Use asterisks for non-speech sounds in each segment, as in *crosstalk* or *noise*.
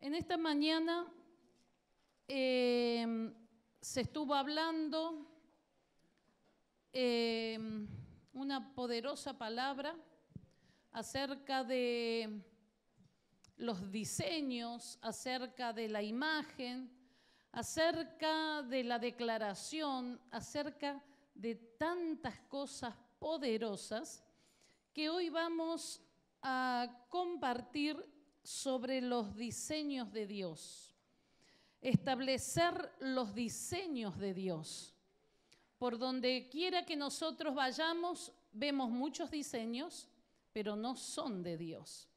En esta mañana eh, se estuvo hablando eh, una poderosa palabra acerca de los diseños, acerca de la imagen, acerca de la declaración, acerca de tantas cosas poderosas que hoy vamos a compartir sobre los diseños de Dios. Establecer los diseños de Dios. Por donde quiera que nosotros vayamos, vemos muchos diseños, pero no son de Dios.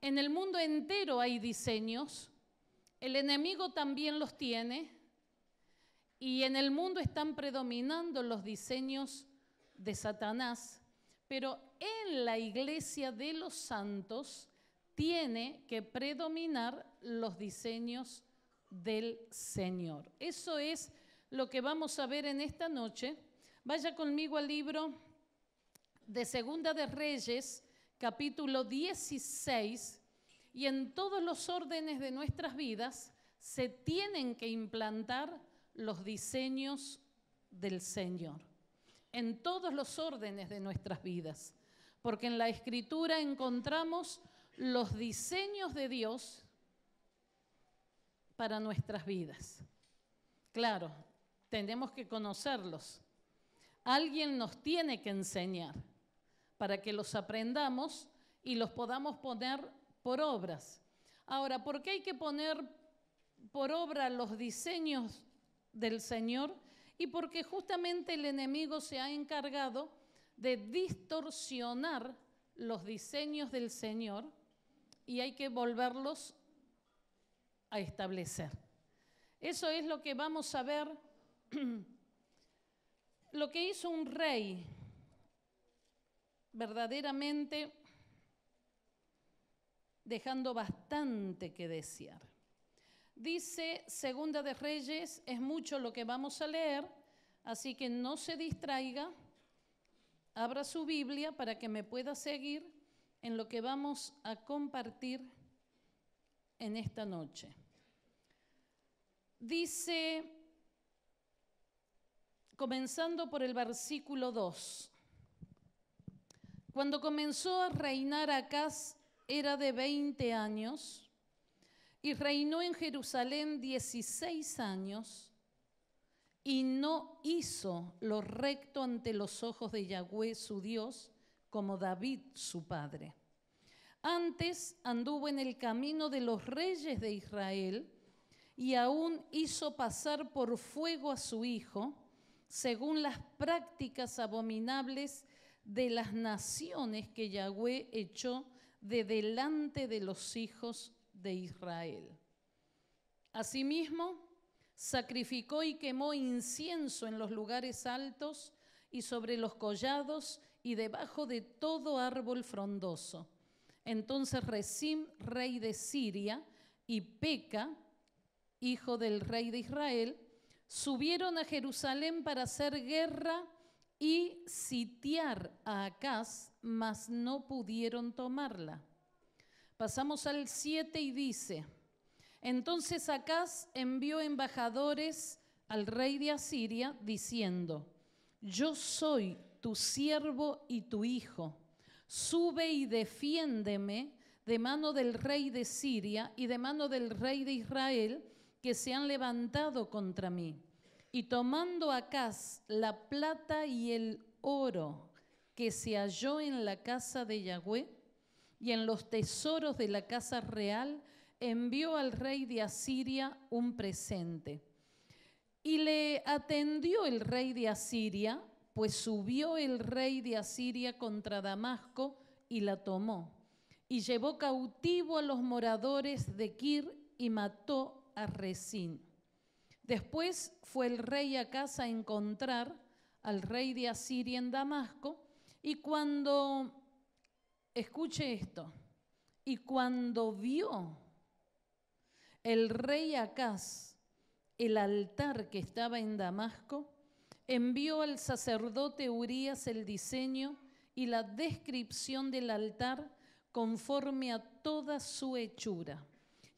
En el mundo entero hay diseños, el enemigo también los tiene, y en el mundo están predominando los diseños de Satanás, pero en la iglesia de los santos tiene que predominar los diseños del Señor. Eso es lo que vamos a ver en esta noche. Vaya conmigo al libro de Segunda de Reyes, capítulo 16, y en todos los órdenes de nuestras vidas se tienen que implantar los diseños del Señor. En todos los órdenes de nuestras vidas. Porque en la escritura encontramos los diseños de Dios para nuestras vidas. Claro, tenemos que conocerlos. Alguien nos tiene que enseñar para que los aprendamos y los podamos poner por obras. Ahora, ¿por qué hay que poner por obra los diseños del Señor? Y porque justamente el enemigo se ha encargado de distorsionar los diseños del Señor y hay que volverlos a establecer. Eso es lo que vamos a ver, *clears throat* lo que hizo un rey verdaderamente dejando bastante que desear. Dice Segunda de Reyes, es mucho lo que vamos a leer, así que no se distraiga, abra su Biblia para que me pueda seguir en lo que vamos a compartir en esta noche. Dice, comenzando por el versículo 2, cuando comenzó a reinar Acaz era de 20 años y reinó en Jerusalén 16 años y no hizo lo recto ante los ojos de Yahweh su Dios, como David su padre. Antes anduvo en el camino de los reyes de Israel y aún hizo pasar por fuego a su hijo, según las prácticas abominables de las naciones que Yahweh echó de delante de los hijos de Israel. Asimismo, sacrificó y quemó incienso en los lugares altos y sobre los collados y debajo de todo árbol frondoso. Entonces Rezim, rey de Siria, y Peca, hijo del rey de Israel, subieron a Jerusalén para hacer guerra y sitiar a Acaz, mas no pudieron tomarla. Pasamos al 7 y dice, entonces Acaz envió embajadores al rey de Asiria diciendo, yo soy tu siervo y tu hijo. Sube y defiéndeme de mano del rey de Siria y de mano del rey de Israel que se han levantado contra mí. Y tomando Acaz la plata y el oro que se halló en la casa de Yahweh y en los tesoros de la casa real, envió al rey de Asiria un presente. Y le atendió el rey de Asiria pues subió el rey de Asiria contra Damasco y la tomó, y llevó cautivo a los moradores de Kir y mató a Resín. Después fue el rey a casa a encontrar al rey de Asiria en Damasco, y cuando, escuche esto, y cuando vio el rey Acaz el altar que estaba en Damasco, envió al sacerdote Urías el diseño y la descripción del altar conforme a toda su hechura.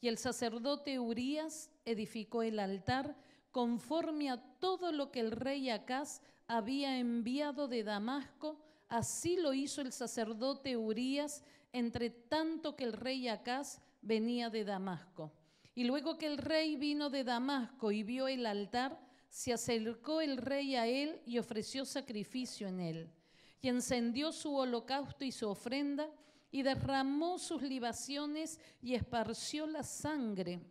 Y el sacerdote Urías edificó el altar conforme a todo lo que el rey Acaz había enviado de Damasco, así lo hizo el sacerdote Urías, entre tanto que el rey Acaz venía de Damasco. Y luego que el rey vino de Damasco y vio el altar, se acercó el rey a él y ofreció sacrificio en él. Y encendió su holocausto y su ofrenda, y derramó sus libaciones y esparció la sangre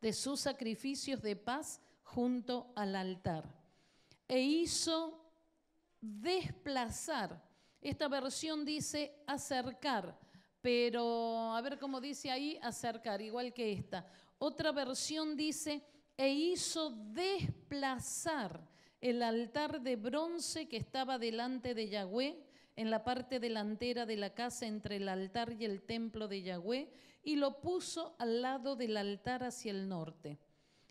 de sus sacrificios de paz junto al altar. E hizo desplazar. Esta versión dice acercar, pero a ver cómo dice ahí, acercar, igual que esta. Otra versión dice, e hizo desplazar el altar de bronce que estaba delante de Yahweh en la parte delantera de la casa entre el altar y el templo de Yahweh y lo puso al lado del altar hacia el norte.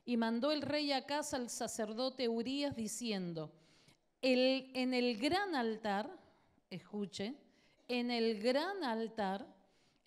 Y mandó el rey a casa al sacerdote Urías diciendo, en el gran altar, escuche, en el gran altar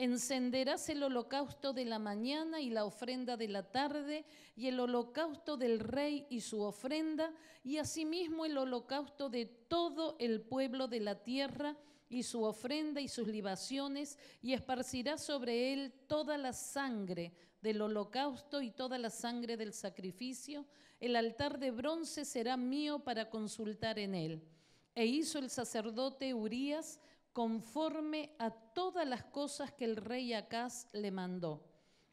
encenderás el holocausto de la mañana y la ofrenda de la tarde, y el holocausto del rey y su ofrenda, y asimismo el holocausto de todo el pueblo de la tierra y su ofrenda y sus libaciones, y esparcirás sobre él toda la sangre del holocausto y toda la sangre del sacrificio. El altar de bronce será mío para consultar en él. E hizo el sacerdote Urías conforme a todas las cosas que el rey Acaz le mandó.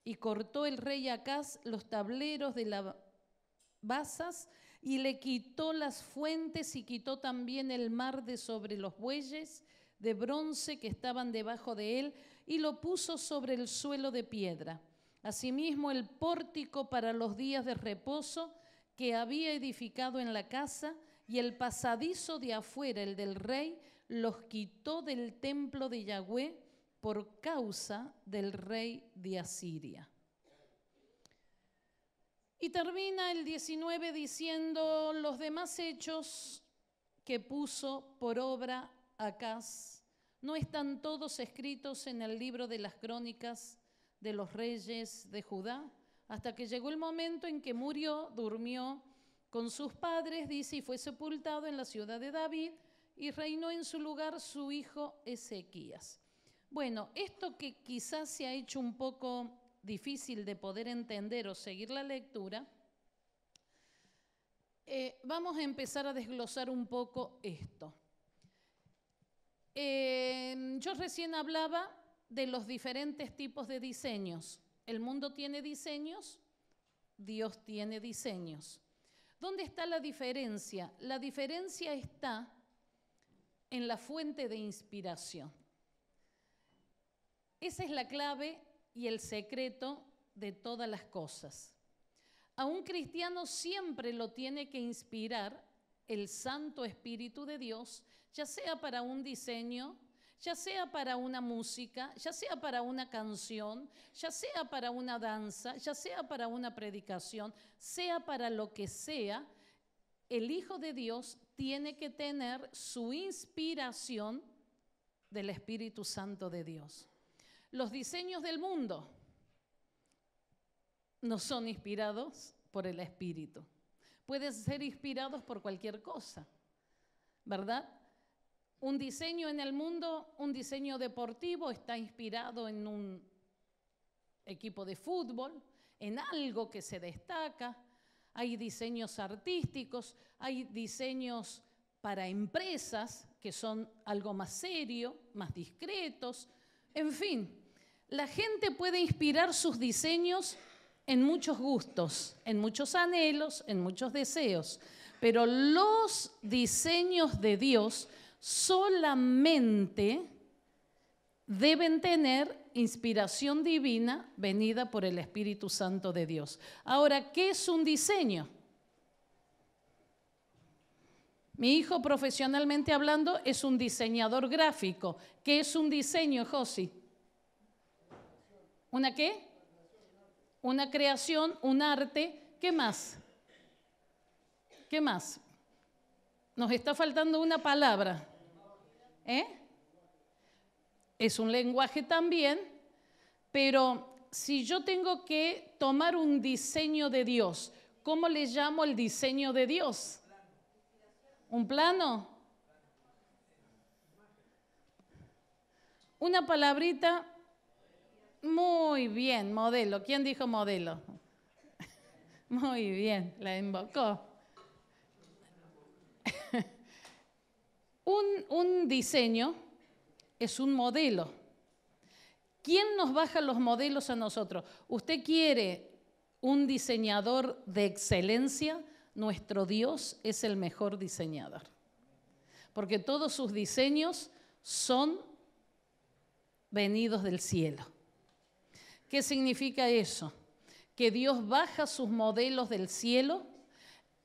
Y cortó el rey Acaz los tableros de las basas y le quitó las fuentes y quitó también el mar de sobre los bueyes de bronce que estaban debajo de él y lo puso sobre el suelo de piedra. Asimismo el pórtico para los días de reposo que había edificado en la casa y el pasadizo de afuera, el del rey, los quitó del templo de Yahweh por causa del rey de Asiria. Y termina el 19 diciendo los demás hechos que puso por obra Acaz no están todos escritos en el libro de las crónicas de los reyes de Judá, hasta que llegó el momento en que murió, durmió con sus padres, dice, y fue sepultado en la ciudad de David, y reinó en su lugar su hijo Ezequías. Bueno, esto que quizás se ha hecho un poco difícil de poder entender o seguir la lectura, eh, vamos a empezar a desglosar un poco esto. Eh, yo recién hablaba de los diferentes tipos de diseños. El mundo tiene diseños, Dios tiene diseños. ¿Dónde está la diferencia? La diferencia está en la fuente de inspiración. Esa es la clave y el secreto de todas las cosas. A un cristiano siempre lo tiene que inspirar el Santo Espíritu de Dios, ya sea para un diseño, ya sea para una música, ya sea para una canción, ya sea para una danza, ya sea para una predicación, sea para lo que sea, el Hijo de Dios tiene que tener su inspiración del Espíritu Santo de Dios. Los diseños del mundo no son inspirados por el Espíritu. Pueden ser inspirados por cualquier cosa, ¿verdad? Un diseño en el mundo, un diseño deportivo está inspirado en un equipo de fútbol, en algo que se destaca, hay diseños artísticos, hay diseños para empresas que son algo más serio, más discretos, en fin, la gente puede inspirar sus diseños en muchos gustos, en muchos anhelos, en muchos deseos, pero los diseños de Dios solamente deben tener inspiración divina venida por el Espíritu Santo de Dios. Ahora, ¿qué es un diseño? Mi hijo profesionalmente hablando es un diseñador gráfico. ¿Qué es un diseño, Josi? ¿Una qué? Una creación, un arte. ¿Qué más? ¿Qué más? Nos está faltando una palabra. ¿Eh? Es un lenguaje también, pero si yo tengo que tomar un diseño de Dios, ¿cómo le llamo el diseño de Dios? ¿Un plano? Una palabrita. Muy bien, modelo. ¿Quién dijo modelo? *laughs* Muy bien, la invocó. *laughs* un, un diseño es un modelo. ¿Quién nos baja los modelos a nosotros? ¿Usted quiere un diseñador de excelencia? Nuestro Dios es el mejor diseñador. Porque todos sus diseños son venidos del cielo. ¿Qué significa eso? Que Dios baja sus modelos del cielo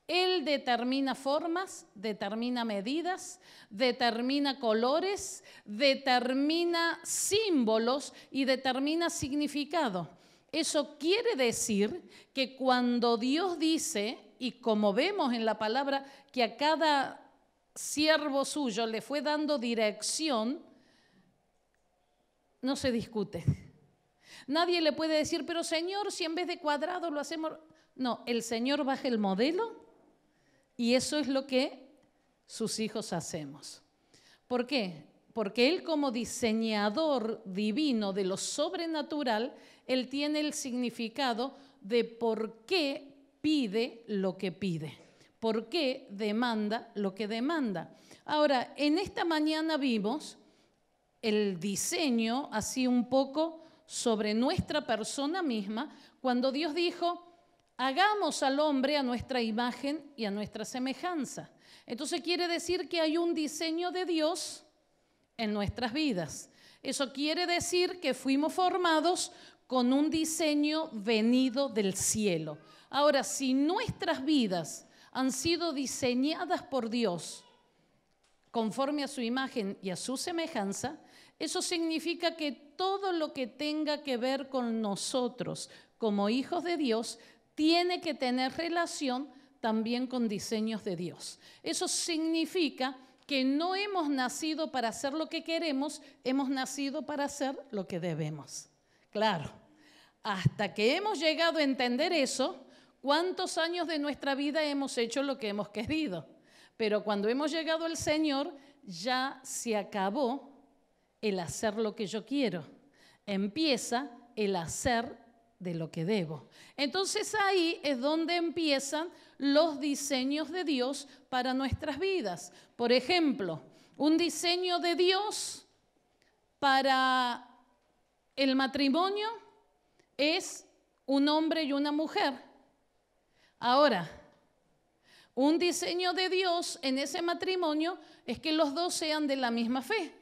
él determina formas, determina medidas, determina colores, determina símbolos y determina significado. Eso quiere decir que cuando Dios dice, y como vemos en la palabra, que a cada siervo suyo le fue dando dirección, no se discute. Nadie le puede decir, pero Señor, si en vez de cuadrado lo hacemos... No, el Señor baja el modelo y eso es lo que sus hijos hacemos. ¿Por qué? Porque Él como diseñador divino de lo sobrenatural, Él tiene el significado de por qué pide lo que pide, por qué demanda lo que demanda. Ahora, en esta mañana vimos el diseño así un poco sobre nuestra persona misma, cuando Dios dijo, hagamos al hombre a nuestra imagen y a nuestra semejanza. Entonces quiere decir que hay un diseño de Dios en nuestras vidas. Eso quiere decir que fuimos formados con un diseño venido del cielo. Ahora, si nuestras vidas han sido diseñadas por Dios conforme a su imagen y a su semejanza, eso significa que todo lo que tenga que ver con nosotros como hijos de Dios tiene que tener relación también con diseños de Dios. Eso significa que no hemos nacido para hacer lo que queremos, hemos nacido para hacer lo que debemos. Claro, hasta que hemos llegado a entender eso, ¿cuántos años de nuestra vida hemos hecho lo que hemos querido? Pero cuando hemos llegado al Señor, ya se acabó el hacer lo que yo quiero. Empieza el hacer de lo que debo. Entonces ahí es donde empiezan los diseños de Dios para nuestras vidas. Por ejemplo, un diseño de Dios para el matrimonio es un hombre y una mujer. Ahora, un diseño de Dios en ese matrimonio es que los dos sean de la misma fe.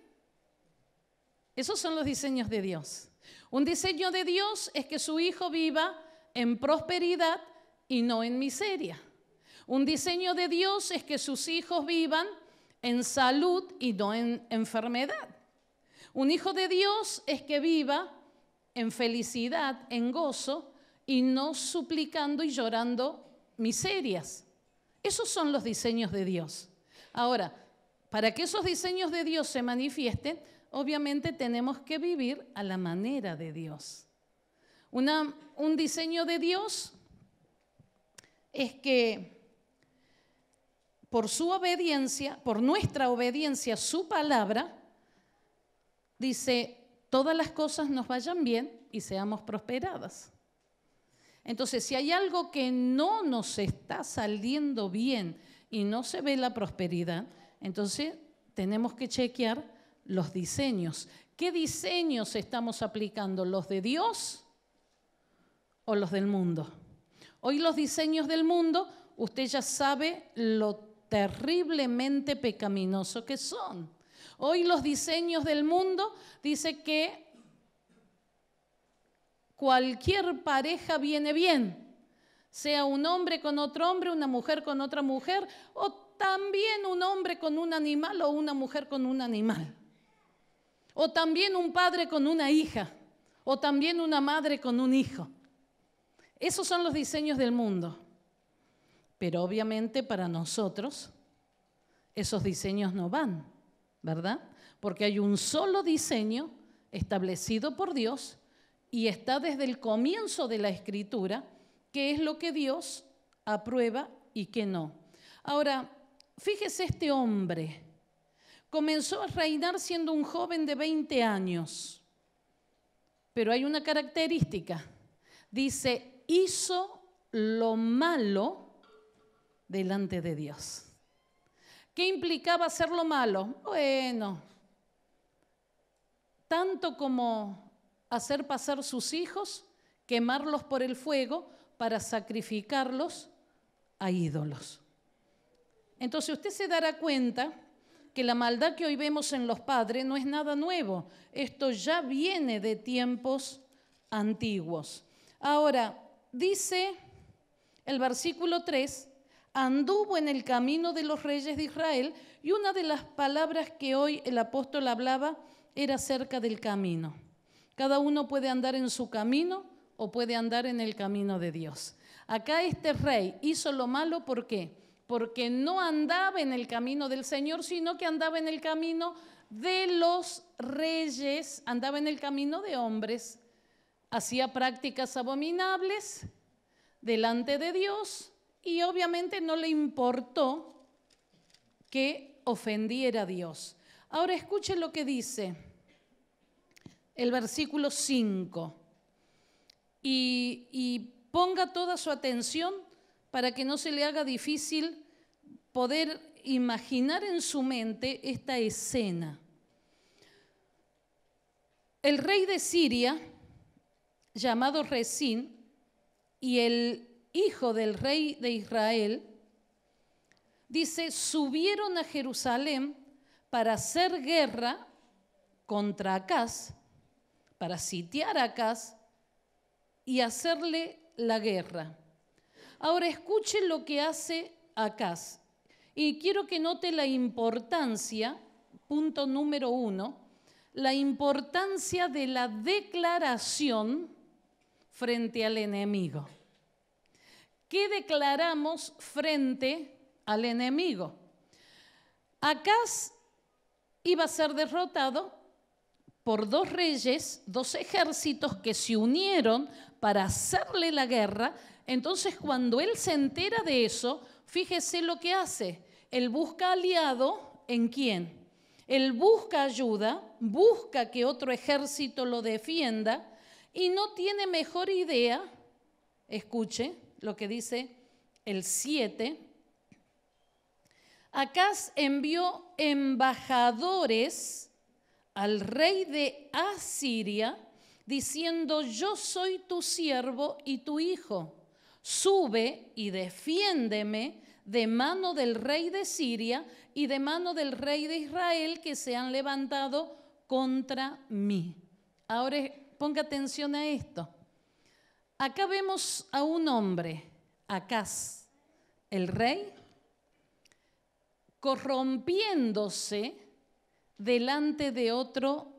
Esos son los diseños de Dios. Un diseño de Dios es que su hijo viva en prosperidad y no en miseria. Un diseño de Dios es que sus hijos vivan en salud y no en enfermedad. Un hijo de Dios es que viva en felicidad, en gozo y no suplicando y llorando miserias. Esos son los diseños de Dios. Ahora, para que esos diseños de Dios se manifiesten, obviamente tenemos que vivir a la manera de Dios. un diseño de Dios es que por su obediencia, por nuestra obediencia a su palabra, dice, todas las cosas nos vayan bien y seamos prosperadas. Entonces, si hay algo que no nos está saliendo bien y no se ve la prosperidad, entonces tenemos que chequear los diseños. ¿Qué diseños estamos aplicando? ¿Los de Dios o los del mundo? Hoy los diseños del mundo, usted ya sabe lo terriblemente pecaminoso que son. Hoy los diseños del mundo dice que cualquier pareja viene bien, sea un hombre con otro hombre, una mujer con otra mujer, o también un hombre con un animal o una mujer con un animal. O también un padre con una hija. O también una madre con un hijo. Esos son los diseños del mundo. Pero obviamente para nosotros esos diseños no van, ¿verdad? Porque hay un solo diseño establecido por Dios y está desde el comienzo de la escritura, qué es lo que Dios aprueba y qué no. Ahora, fíjese este hombre. Comenzó a reinar siendo un joven de 20 años, pero hay una característica. Dice, hizo lo malo delante de Dios. ¿Qué implicaba hacer lo malo? Bueno, tanto como hacer pasar sus hijos, quemarlos por el fuego para sacrificarlos a ídolos. Entonces usted se dará cuenta que la maldad que hoy vemos en los padres no es nada nuevo. Esto ya viene de tiempos antiguos. Ahora, dice el versículo 3, anduvo en el camino de los reyes de Israel y una de las palabras que hoy el apóstol hablaba era acerca del camino. Cada uno puede andar en su camino o puede andar en el camino de Dios. Acá este rey hizo lo malo, ¿por qué? Porque no andaba en el camino del Señor, sino que andaba en el camino de los reyes, andaba en el camino de hombres, hacía prácticas abominables delante de Dios y obviamente no le importó que ofendiera a Dios. Ahora escuche lo que dice el versículo 5 y, y ponga toda su atención para que no se le haga difícil poder imaginar en su mente esta escena. El rey de Siria, llamado Resín, y el hijo del rey de Israel, dice, subieron a Jerusalén para hacer guerra contra Acaz, para sitiar a Acaz y hacerle la guerra. Ahora escuchen lo que hace Acaz. Y quiero que note la importancia, punto número uno, la importancia de la declaración frente al enemigo. ¿Qué declaramos frente al enemigo? Acaz iba a ser derrotado por dos reyes, dos ejércitos que se unieron para hacerle la guerra. Entonces cuando él se entera de eso, fíjese lo que hace. Él busca aliado en quién. Él busca ayuda, busca que otro ejército lo defienda y no tiene mejor idea, escuche lo que dice el 7, Acaz envió embajadores al rey de Asiria diciendo, yo soy tu siervo y tu hijo, sube y defiéndeme de mano del rey de Siria y de mano del rey de Israel que se han levantado contra mí. Ahora ponga atención a esto. Acá vemos a un hombre, Acaz, el rey, corrompiéndose delante de otro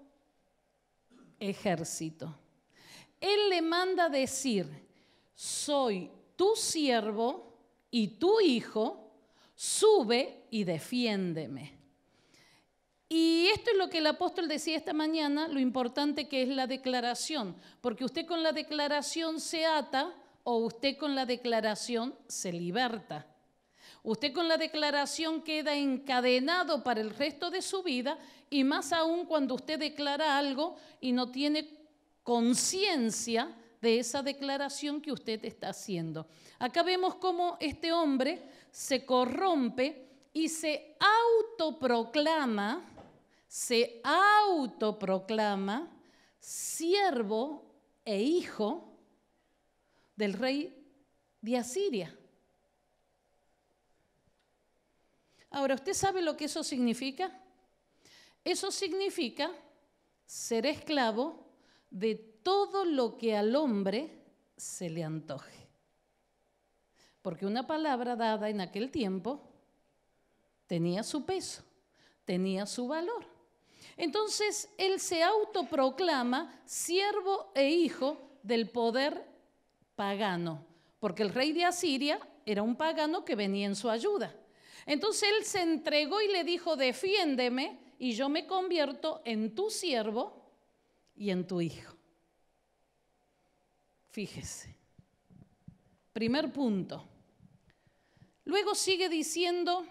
ejército. Él le manda decir, soy tu siervo y tu hijo, sube y defiéndeme. Y esto es lo que el apóstol decía esta mañana, lo importante que es la declaración, porque usted con la declaración se ata o usted con la declaración se liberta. Usted con la declaración queda encadenado para el resto de su vida y más aún cuando usted declara algo y no tiene conciencia de esa declaración que usted está haciendo. Acá vemos cómo este hombre se corrompe y se autoproclama, se autoproclama siervo e hijo del rey de Asiria. Ahora, ¿usted sabe lo que eso significa? Eso significa ser esclavo de todo lo que al hombre se le antoje. Porque una palabra dada en aquel tiempo tenía su peso, tenía su valor. Entonces él se autoproclama siervo e hijo del poder pagano, porque el rey de Asiria era un pagano que venía en su ayuda. Entonces él se entregó y le dijo, defiéndeme y yo me convierto en tu siervo y en tu hijo. Fíjese. Primer punto. Luego sigue diciendo,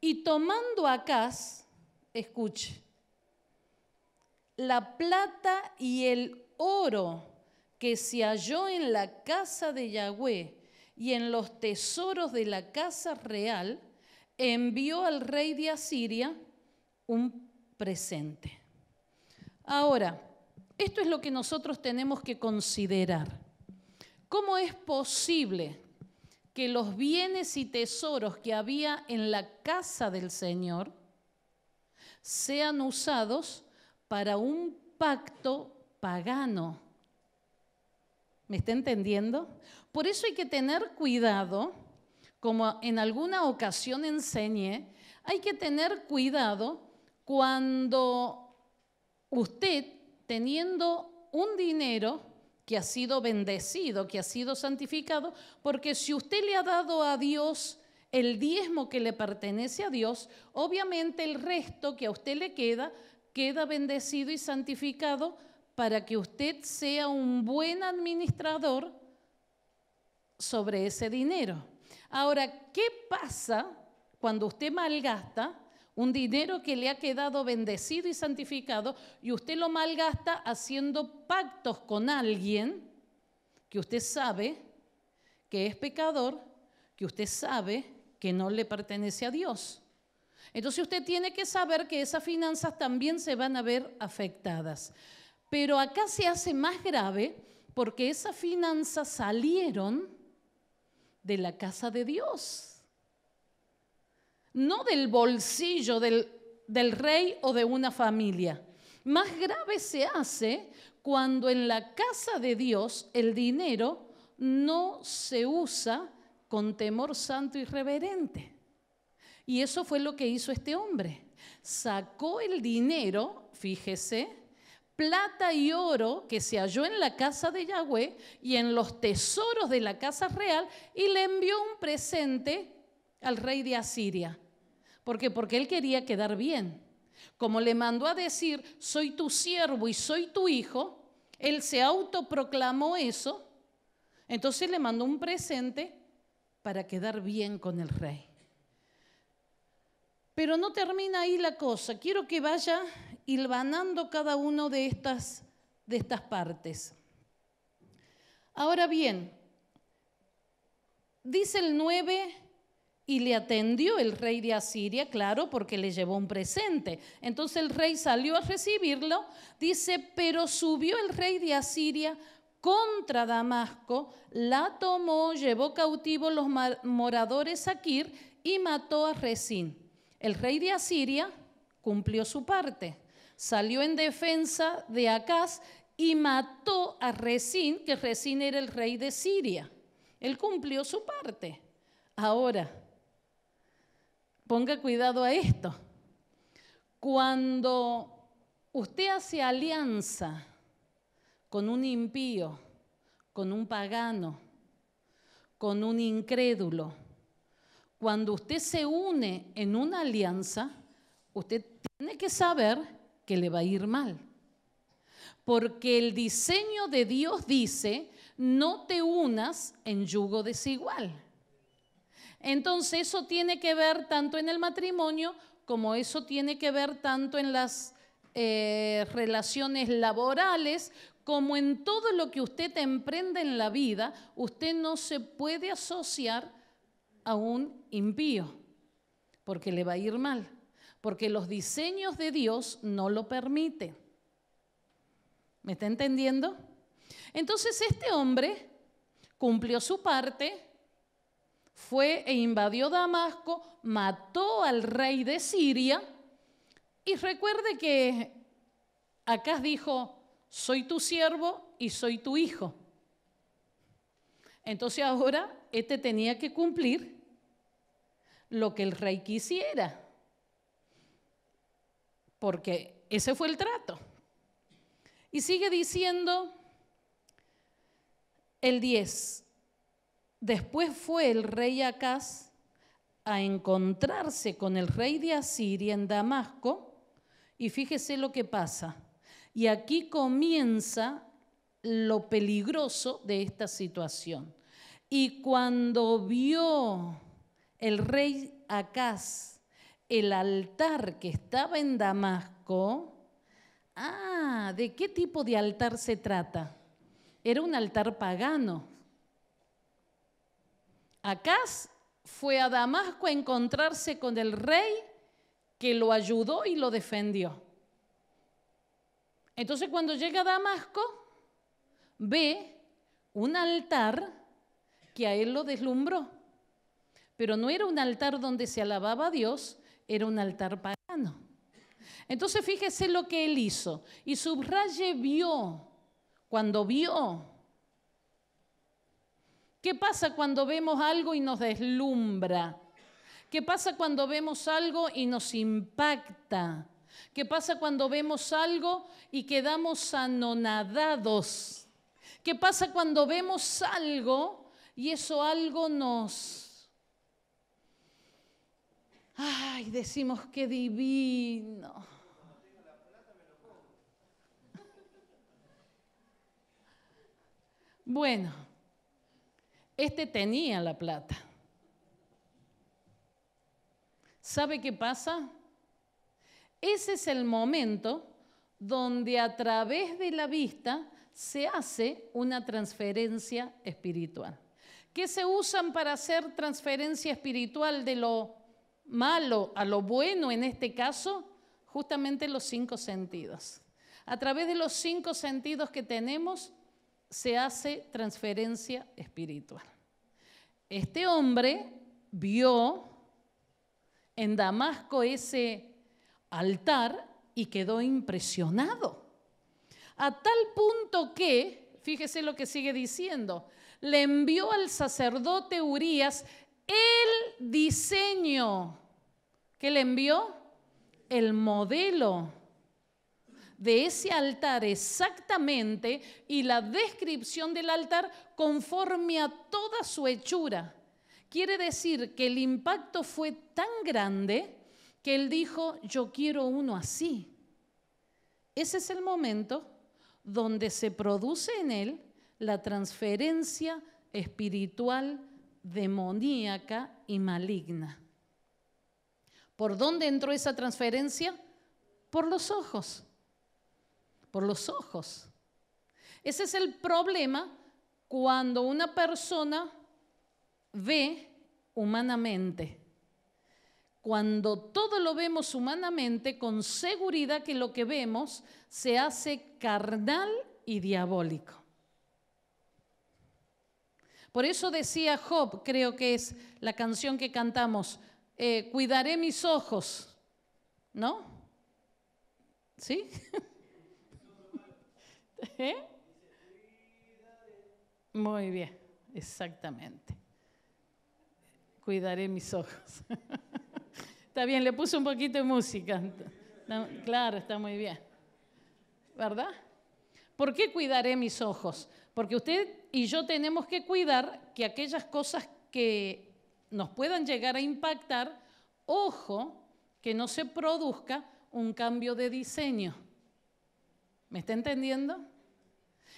y tomando Acaz, escuche, la plata y el oro que se halló en la casa de Yahweh y en los tesoros de la casa real, envió al rey de Asiria un presente. Ahora, esto es lo que nosotros tenemos que considerar. ¿Cómo es posible que los bienes y tesoros que había en la casa del Señor sean usados para un pacto pagano? ¿Me está entendiendo? Por eso hay que tener cuidado, como en alguna ocasión enseñé, hay que tener cuidado cuando usted, teniendo un dinero que ha sido bendecido, que ha sido santificado, porque si usted le ha dado a Dios el diezmo que le pertenece a Dios, obviamente el resto que a usted le queda, queda bendecido y santificado para que usted sea un buen administrador sobre ese dinero. Ahora, ¿qué pasa cuando usted malgasta un dinero que le ha quedado bendecido y santificado y usted lo malgasta haciendo pactos con alguien que usted sabe que es pecador, que usted sabe que no le pertenece a Dios? Entonces usted tiene que saber que esas finanzas también se van a ver afectadas. Pero acá se hace más grave porque esas finanzas salieron de la casa de Dios, no del bolsillo del, del rey o de una familia. Más grave se hace cuando en la casa de Dios el dinero no se usa con temor santo y reverente. Y eso fue lo que hizo este hombre. Sacó el dinero, fíjese, plata y oro que se halló en la casa de Yahweh y en los tesoros de la casa real y le envió un presente al rey de Asiria. ¿Por qué? Porque él quería quedar bien. Como le mandó a decir, soy tu siervo y soy tu hijo, él se autoproclamó eso, entonces le mandó un presente para quedar bien con el rey. Pero no termina ahí la cosa. Quiero que vaya hilvanando cada una de estas, de estas partes. Ahora bien, dice el 9, y le atendió el rey de Asiria, claro, porque le llevó un presente. Entonces el rey salió a recibirlo, dice, pero subió el rey de Asiria contra Damasco, la tomó, llevó cautivo los moradores Aquir y mató a Resín. El rey de Asiria cumplió su parte salió en defensa de Acaz y mató a Resín, que Resín era el rey de Siria. Él cumplió su parte. Ahora, ponga cuidado a esto. Cuando usted hace alianza con un impío, con un pagano, con un incrédulo, cuando usted se une en una alianza, usted tiene que saber que le va a ir mal. Porque el diseño de Dios dice, no te unas en yugo desigual. Entonces eso tiene que ver tanto en el matrimonio como eso tiene que ver tanto en las eh, relaciones laborales como en todo lo que usted emprende en la vida, usted no se puede asociar a un impío, porque le va a ir mal porque los diseños de Dios no lo permiten. ¿Me está entendiendo? Entonces este hombre cumplió su parte, fue e invadió Damasco, mató al rey de Siria y recuerde que acá dijo, soy tu siervo y soy tu hijo. Entonces ahora este tenía que cumplir lo que el rey quisiera porque ese fue el trato. Y sigue diciendo el 10. Después fue el rey Acaz a encontrarse con el rey de Asiria en Damasco y fíjese lo que pasa. Y aquí comienza lo peligroso de esta situación. Y cuando vio el rey Acaz el altar que estaba en Damasco, ah, ¿de qué tipo de altar se trata? Era un altar pagano. Acaz fue a Damasco a encontrarse con el rey que lo ayudó y lo defendió. Entonces cuando llega a Damasco, ve un altar que a él lo deslumbró. Pero no era un altar donde se alababa a Dios, era un altar pagano. Entonces fíjese lo que él hizo. Y subraye vio, cuando vio. ¿Qué pasa cuando vemos algo y nos deslumbra? ¿Qué pasa cuando vemos algo y nos impacta? ¿Qué pasa cuando vemos algo y quedamos anonadados? ¿Qué pasa cuando vemos algo y eso algo nos... Ay, decimos qué divino. Bueno, este tenía la plata. ¿Sabe qué pasa? Ese es el momento donde a través de la vista se hace una transferencia espiritual. ¿Qué se usan para hacer transferencia espiritual de lo malo a lo bueno en este caso? Justamente los cinco sentidos. A través de los cinco sentidos que tenemos se hace transferencia espiritual. Este hombre vio en Damasco ese altar y quedó impresionado. A tal punto que, fíjese lo que sigue diciendo, le envió al sacerdote Urias el diseño. ¿Qué le envió? El modelo de ese altar exactamente y la descripción del altar conforme a toda su hechura. Quiere decir que el impacto fue tan grande que él dijo, yo quiero uno así. Ese es el momento donde se produce en él la transferencia espiritual demoníaca y maligna. ¿Por dónde entró esa transferencia? Por los ojos. Por los ojos. Ese es el problema cuando una persona ve humanamente. Cuando todo lo vemos humanamente, con seguridad que lo que vemos se hace carnal y diabólico. Por eso decía Job, creo que es la canción que cantamos, eh, cuidaré mis ojos, ¿no? ¿Sí? *laughs* ¿Eh? Muy bien, exactamente. Cuidaré mis ojos. *laughs* Está bien, le puse un poquito de música. Claro, está muy bien. ¿Verdad? ¿Por qué cuidaré mis ojos? Porque usted y yo tenemos que cuidar que aquellas cosas que nos puedan llegar a impactar, ojo, que no se produzca un cambio de diseño. ¿Me está entendiendo?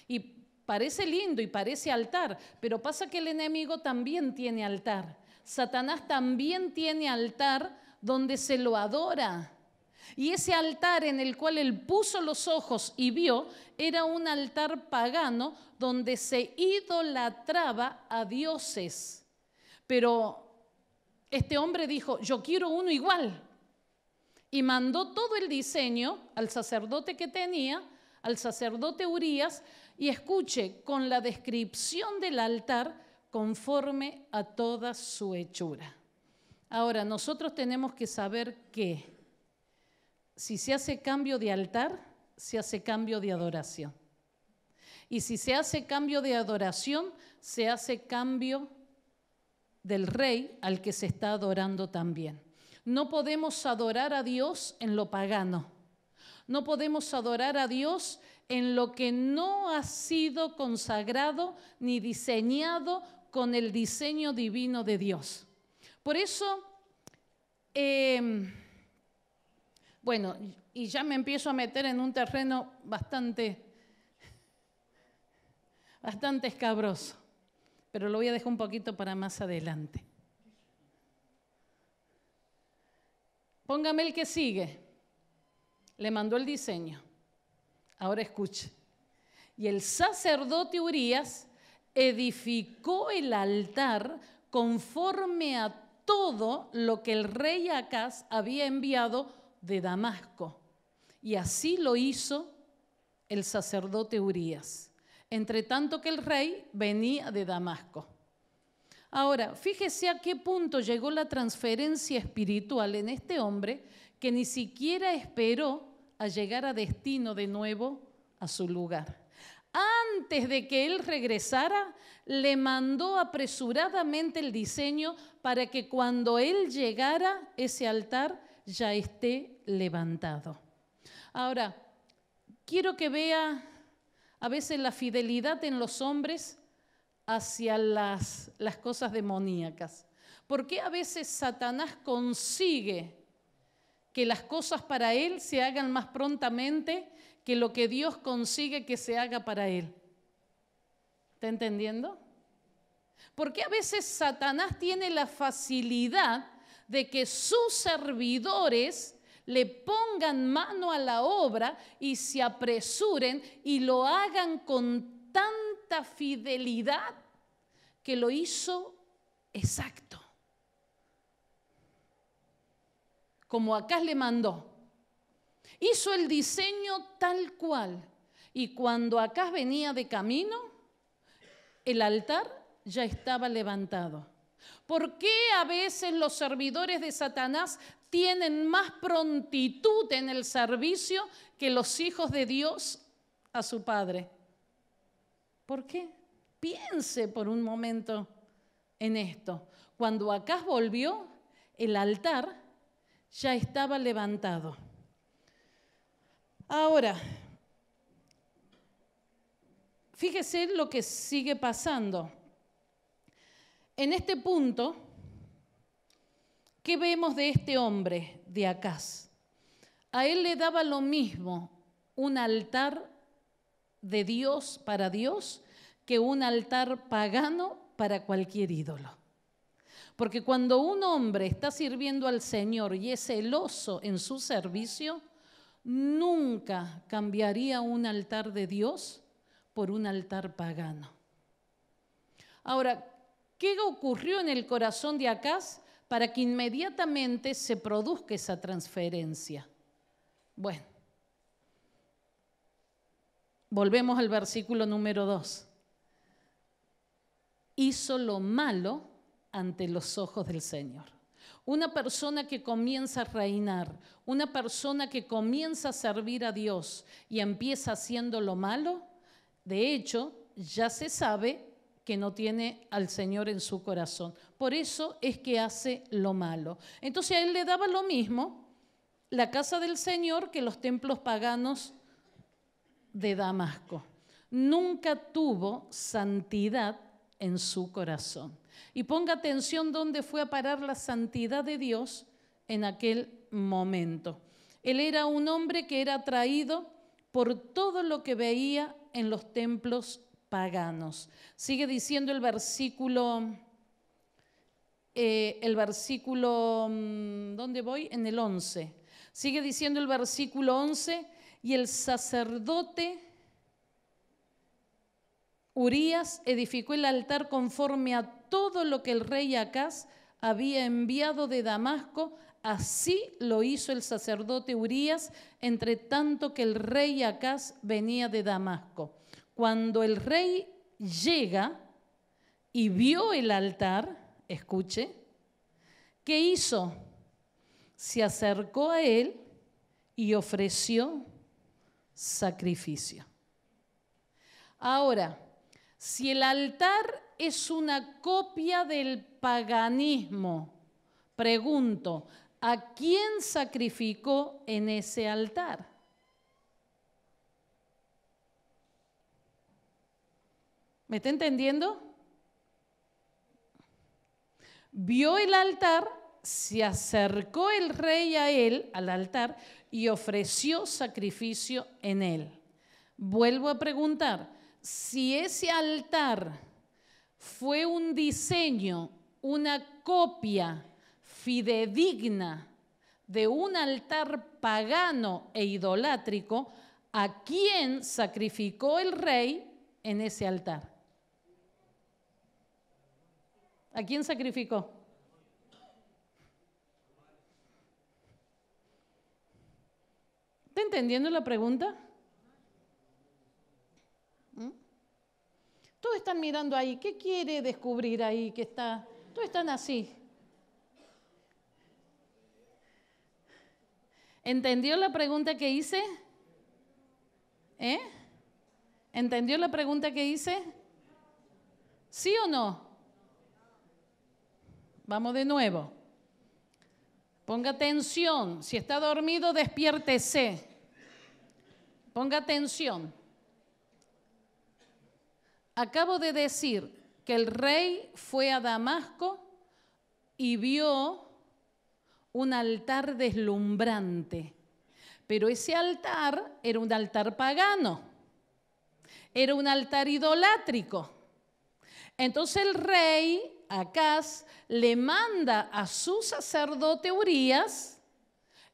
Y parece lindo y parece altar, pero pasa que el enemigo también tiene altar. Satanás también tiene altar donde se lo adora. Y ese altar en el cual él puso los ojos y vio era un altar pagano donde se idolatraba a dioses. Pero este hombre dijo, yo quiero uno igual. Y mandó todo el diseño al sacerdote que tenía, al sacerdote Urias, y escuche con la descripción del altar conforme a toda su hechura. Ahora, nosotros tenemos que saber que si se hace cambio de altar, se hace cambio de adoración. Y si se hace cambio de adoración, se hace cambio del rey al que se está adorando también. No podemos adorar a Dios en lo pagano. No podemos adorar a Dios en lo que no ha sido consagrado ni diseñado con el diseño divino de Dios. Por eso, em, bueno, y ya me empiezo a meter en un terreno bastante bastante escabroso, pero lo voy a dejar un poquito para más adelante. Póngame el que sigue. Le mandó el diseño. Ahora escuche. Y el sacerdote Urias edificó el altar conforme a todo lo que el rey Acaz había enviado de Damasco. Y así lo hizo el sacerdote Urias, entre tanto que el rey venía de Damasco. Ahora, fíjese a qué punto llegó la transferencia espiritual en este hombre que ni siquiera esperó a llegar a destino de nuevo a su lugar. Antes de que él regresara, le mandó apresuradamente el diseño para que cuando él llegara, ese altar ya esté levantado. Ahora, quiero que vea a veces la fidelidad en los hombres hacia las, las cosas demoníacas. ¿Por qué a veces Satanás consigue que las cosas para él se hagan más prontamente que lo que Dios consigue que se haga para él? ¿Está entendiendo? Porque a veces Satanás tiene la facilidad de que sus servidores le pongan mano a la obra y se apresuren y lo hagan con tanta fidelidad que lo hizo exacto. Como acá le mandó. Hizo el diseño tal cual. Y cuando acá venía de camino, el altar ya estaba levantado. ¿Por qué a veces los servidores de Satanás tienen más prontitud en el servicio que los hijos de Dios a su Padre. ¿Por qué? Piense por un momento en esto. Cuando Acá volvió, el altar ya estaba levantado. Ahora, fíjese lo que sigue pasando. En este punto, ¿Qué vemos de este hombre de Acaz? A él le daba lo mismo un altar de Dios para Dios que un altar pagano para cualquier ídolo. Porque cuando un hombre está sirviendo al Señor y es celoso en su servicio, nunca cambiaría un altar de Dios por un altar pagano. Ahora, ¿qué ocurrió en el corazón de Acaz? para que inmediatamente se produzca esa transferencia. Bueno, volvemos al versículo número 2. Hizo lo malo ante los ojos del Señor. Una persona que comienza a reinar, una persona que comienza a servir a Dios y empieza haciendo lo malo, de hecho, ya se sabe que no tiene al Señor en su corazón. Por eso es que hace lo malo. Entonces a él le daba lo mismo la casa del Señor que los templos paganos de Damasco. Nunca tuvo santidad en su corazón. Y ponga atención dónde fue a parar la santidad de Dios en aquel momento. Él era un hombre que era atraído por todo lo que veía en los templos paganos. Sigue diciendo el versículo, eh, el versículo, mm, ¿dónde voy? En el 11. Sigue diciendo el versículo 11, y el sacerdote Urias edificó el altar conforme a todo lo que el rey Acaz había enviado de Damasco, así lo hizo el sacerdote Urias, entre tanto que el rey Acaz venía de Damasco. Cuando el rey llega y vio el altar, escuche, ¿qué hizo? Se acercó a él y ofreció sacrificio. Ahora, si el altar es una copia del paganismo, pregunto, ¿a quién sacrificó en ese altar? ¿Me está entendiendo? Vio el altar, se acercó el rey a él, al altar, y ofreció sacrificio en él. Vuelvo a preguntar, si ese altar fue un diseño, una copia fidedigna de un altar pagano e idolátrico, ¿a quién sacrificó el rey en ese altar? ¿A quién sacrificó? ¿Está entendiendo la pregunta? ¿Mm? Todos mirando ahí. ¿Qué quiere descubrir ahí que está? Todos están así. ¿Entendió la pregunta que hice? ¿Eh? ¿Entendió la pregunta que hice? ¿Sí o no? Vamos de nuevo. Ponga atención. Si está dormido, despiértese. Ponga atención. Acabo de decir que el rey fue a Damasco y vio un altar deslumbrante. Pero ese altar era un altar pagano, era un altar idolátrico. Entonces el rey Acaz le manda a su sacerdote Urias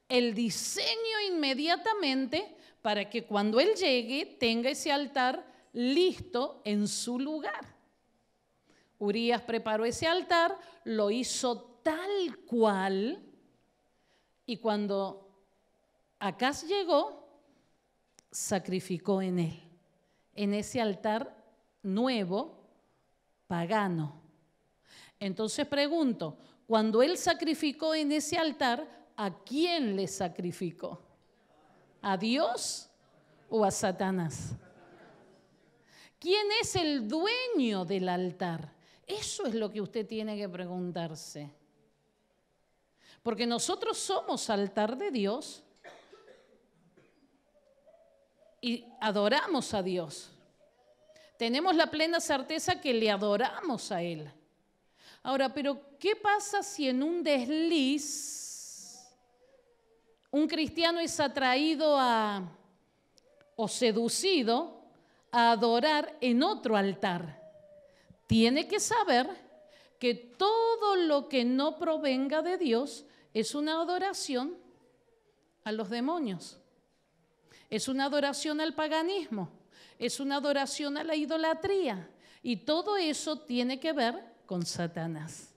el diseño inmediatamente para que cuando él llegue tenga ese altar listo en su lugar. Urias preparó ese altar, lo hizo tal cual y cuando Acaz llegó, sacrificó en él, en ese altar nuevo, pagano. Entonces pregunto, cuando él sacrificó en ese altar, ¿a quién le sacrificó? ¿A Dios o a Satanás? ¿Quién es el dueño del altar? Eso es lo que usted tiene que preguntarse. Porque nosotros somos altar de Dios y adoramos a Dios. Tenemos la plena certeza que le adoramos a Él. Ahora, pero ¿qué pasa si en un desliz un cristiano es atraído a o seducido a adorar en otro altar? Tiene que saber que todo lo que no provenga de Dios es una adoración a los demonios, es una adoración al paganismo, es una adoración a la idolatría. Y todo eso tiene que ver con Satanás.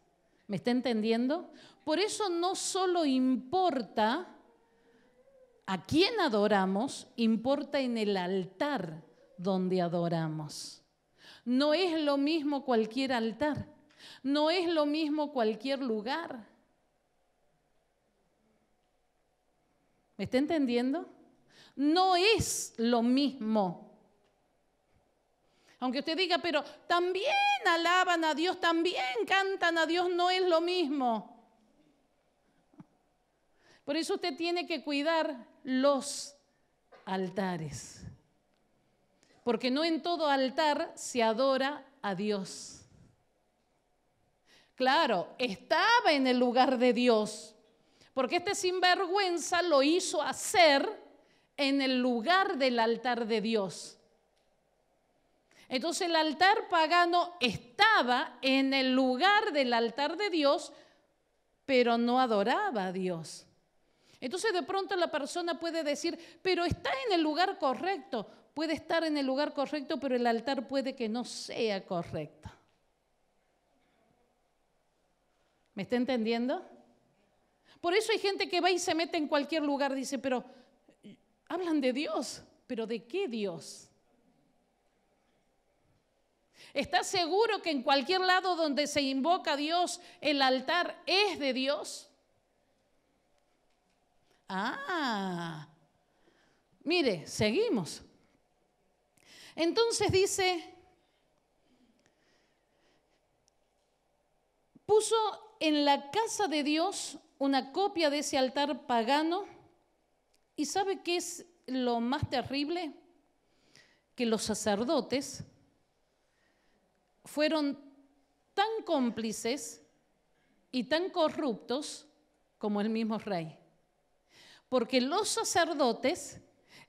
¿Me está entendiendo? Por eso no solo importa a quién adoramos, importa en el altar donde adoramos. No es lo mismo cualquier altar, no es lo mismo cualquier lugar. ¿Me está entendiendo? No es lo mismo. Aunque usted diga, pero también alaban a Dios, también cantan a Dios, no es lo mismo. Por eso usted tiene que cuidar los altares. Porque no en todo altar se adora a Dios. Claro, estaba en el lugar de Dios, porque este sinvergüenza lo hizo hacer en el lugar del altar de Dios. Entonces el altar pagano estaba en el lugar del altar de Dios, pero no adoraba a Dios. Entonces de pronto la persona puede decir, pero está en el lugar correcto. Puede estar en el lugar correcto, pero el altar puede que no sea correcto. ¿Me está entendiendo? Por eso hay gente que va y se mete en cualquier lugar, dice, pero hablan de Dios, pero ¿de qué Dios? ¿Estás seguro que en cualquier lado donde se invoca a Dios, el altar es de Dios? Ah, mire, seguimos. Entonces dice, puso en la casa de Dios una copia de ese altar pagano. ¿Y sabe qué es lo más terrible? Que los sacerdotes fueron tan cómplices y tan corruptos como el mismo rey. Porque los sacerdotes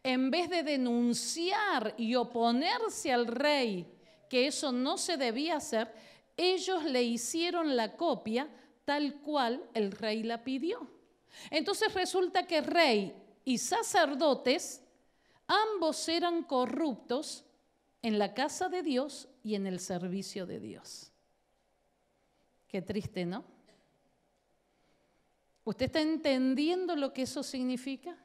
en vez de denunciar y oponerse al rey, que eso no se debía hacer, ellos le hicieron la copia tal cual el rey la pidió. Entonces resulta que rey y sacerdotes, ambos eran corruptos en la casa de Dios y en el servicio de Dios. Qué triste, ¿no? ¿Usted está entendiendo lo que eso significa?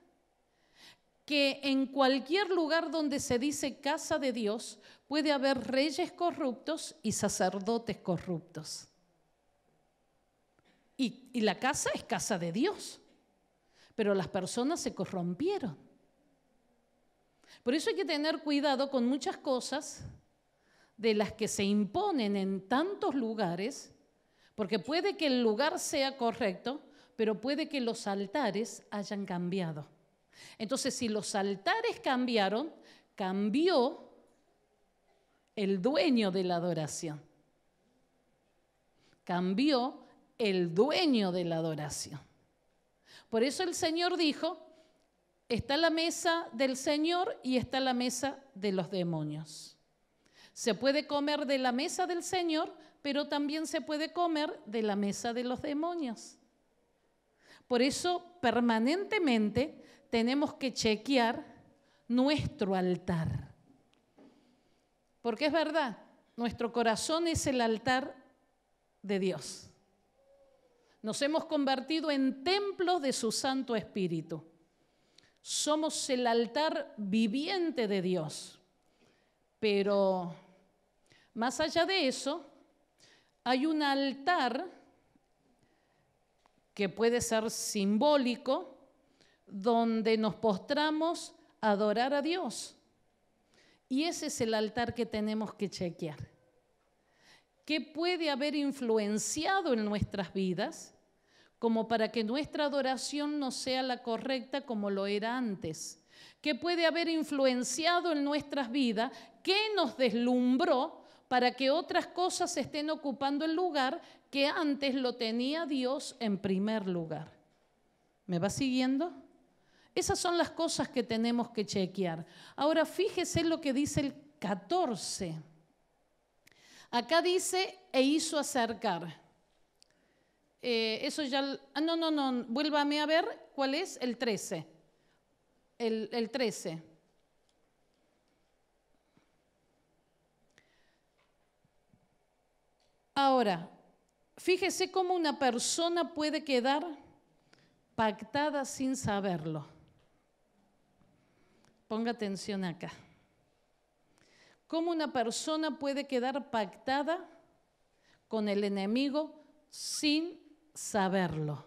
Que en cualquier lugar donde se dice casa de Dios puede haber reyes corruptos y sacerdotes corruptos. Y, la casa es casa de Dios, pero las personas se corrompieron. Por eso hay que tener cuidado con muchas cosas de las que se imponen en tantos lugares, porque puede que el lugar sea correcto, pero puede que los altares hayan cambiado. Entonces, si los altares cambiaron, cambió el dueño de la adoración. Cambió el dueño de la adoración. Por eso el Señor dijo, está la mesa del Señor y está la mesa de los demonios. Se puede comer de la mesa del Señor, pero también se puede comer de la mesa de los demonios. Por eso permanentemente tenemos que chequear nuestro altar. Porque es verdad, nuestro corazón es el altar de Dios. Nos hemos convertido en templos de su Santo Espíritu. Somos el altar viviente de Dios. Pero más allá de eso, hay un altar que puede ser simbólico, donde nos postramos a adorar a Dios. Y ese es el altar que tenemos que chequear. ¿Qué puede haber influenciado en nuestras vidas? como para que nuestra adoración no sea la correcta como lo era antes. ¿Qué puede haber influenciado en nuestras vidas? ¿Qué nos deslumbró para que otras cosas estén ocupando el lugar que antes lo tenía Dios en primer lugar? ¿Me va siguiendo? Esas son las cosas que tenemos que chequear. Ahora fíjese lo que dice el 14. Acá dice, e hizo acercar. Eh, eso ya... Ah, no, no, no, vuélvame a ver cuál es el 13. El, el 13. Ahora, fíjese cómo una persona puede quedar pactada sin saberlo. Ponga atención acá. Cómo una persona puede quedar pactada con el enemigo sin saberlo.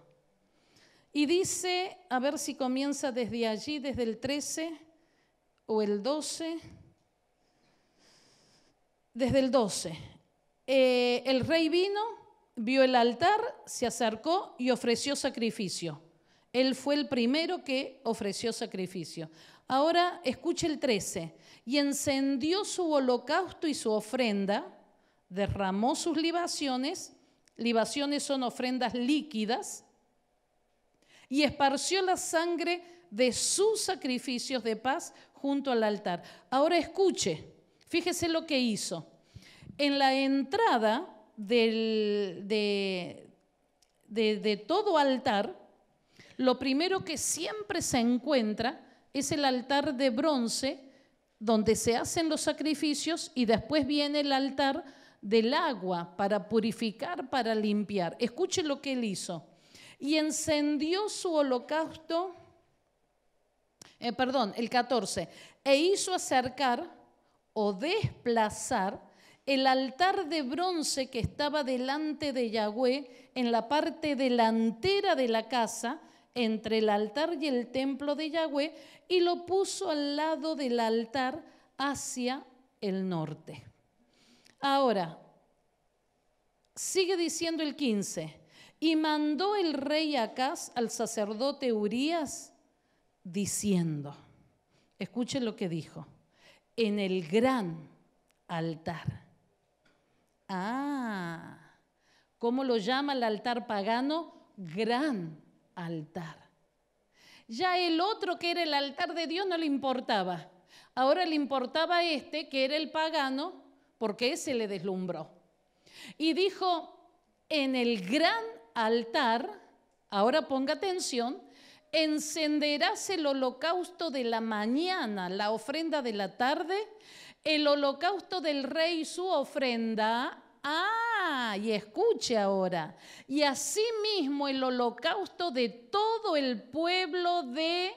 Y dice, a ver si comienza desde allí, desde el 13 o el 12, desde el 12. Eh, el rey vino, vio el altar, se acercó y ofreció sacrificio. Él fue el primero que ofreció sacrificio. Ahora escuche el 13. Y encendió su holocausto y su ofrenda, derramó sus libaciones libaciones son ofrendas líquidas, y esparció la sangre de sus sacrificios de paz junto al altar. Ahora escuche, fíjese lo que hizo. En la entrada de, de todo altar, lo primero que siempre se encuentra es el altar de bronce donde se hacen los sacrificios y después viene el altar del agua para purificar, para limpiar. Escuche lo que él hizo. Y encendió su holocausto, eh, perdón, el 14, e hizo acercar o desplazar el altar de bronce que estaba delante de Yahweh en la parte delantera de la casa, entre el altar y el templo de Yahweh, y lo puso al lado del altar hacia el norte. Ahora, sigue diciendo el 15, y mandó el rey Acaz al sacerdote Urías diciendo, escuchen lo que dijo, en el gran altar. Ah, ¿cómo lo llama el altar pagano? Gran altar. Ya el otro que era el altar de Dios no le importaba. Ahora le importaba este, que era el pagano, porque ese le deslumbró. Y dijo, en el gran altar, ahora ponga atención, encenderás el holocausto de la mañana, la ofrenda de la tarde, el holocausto del rey, su ofrenda. Ah, y escuche ahora. Y asimismo el holocausto de todo el pueblo de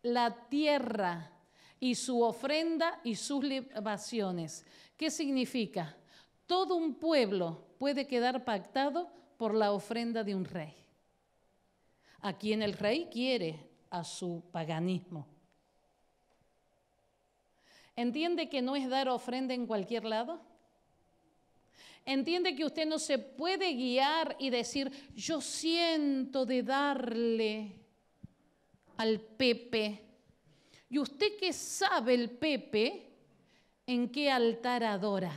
la tierra y su ofrenda y sus libaciones. ¿Qué significa? Todo un pueblo puede quedar pactado por la ofrenda de un rey, a quien el rey quiere a su paganismo. ¿Entiende que no es dar ofrenda en cualquier lado? ¿Entiende que usted no se puede guiar y decir, yo siento de darle al Pepe? ¿Y usted qué sabe el Pepe en qué altar adora?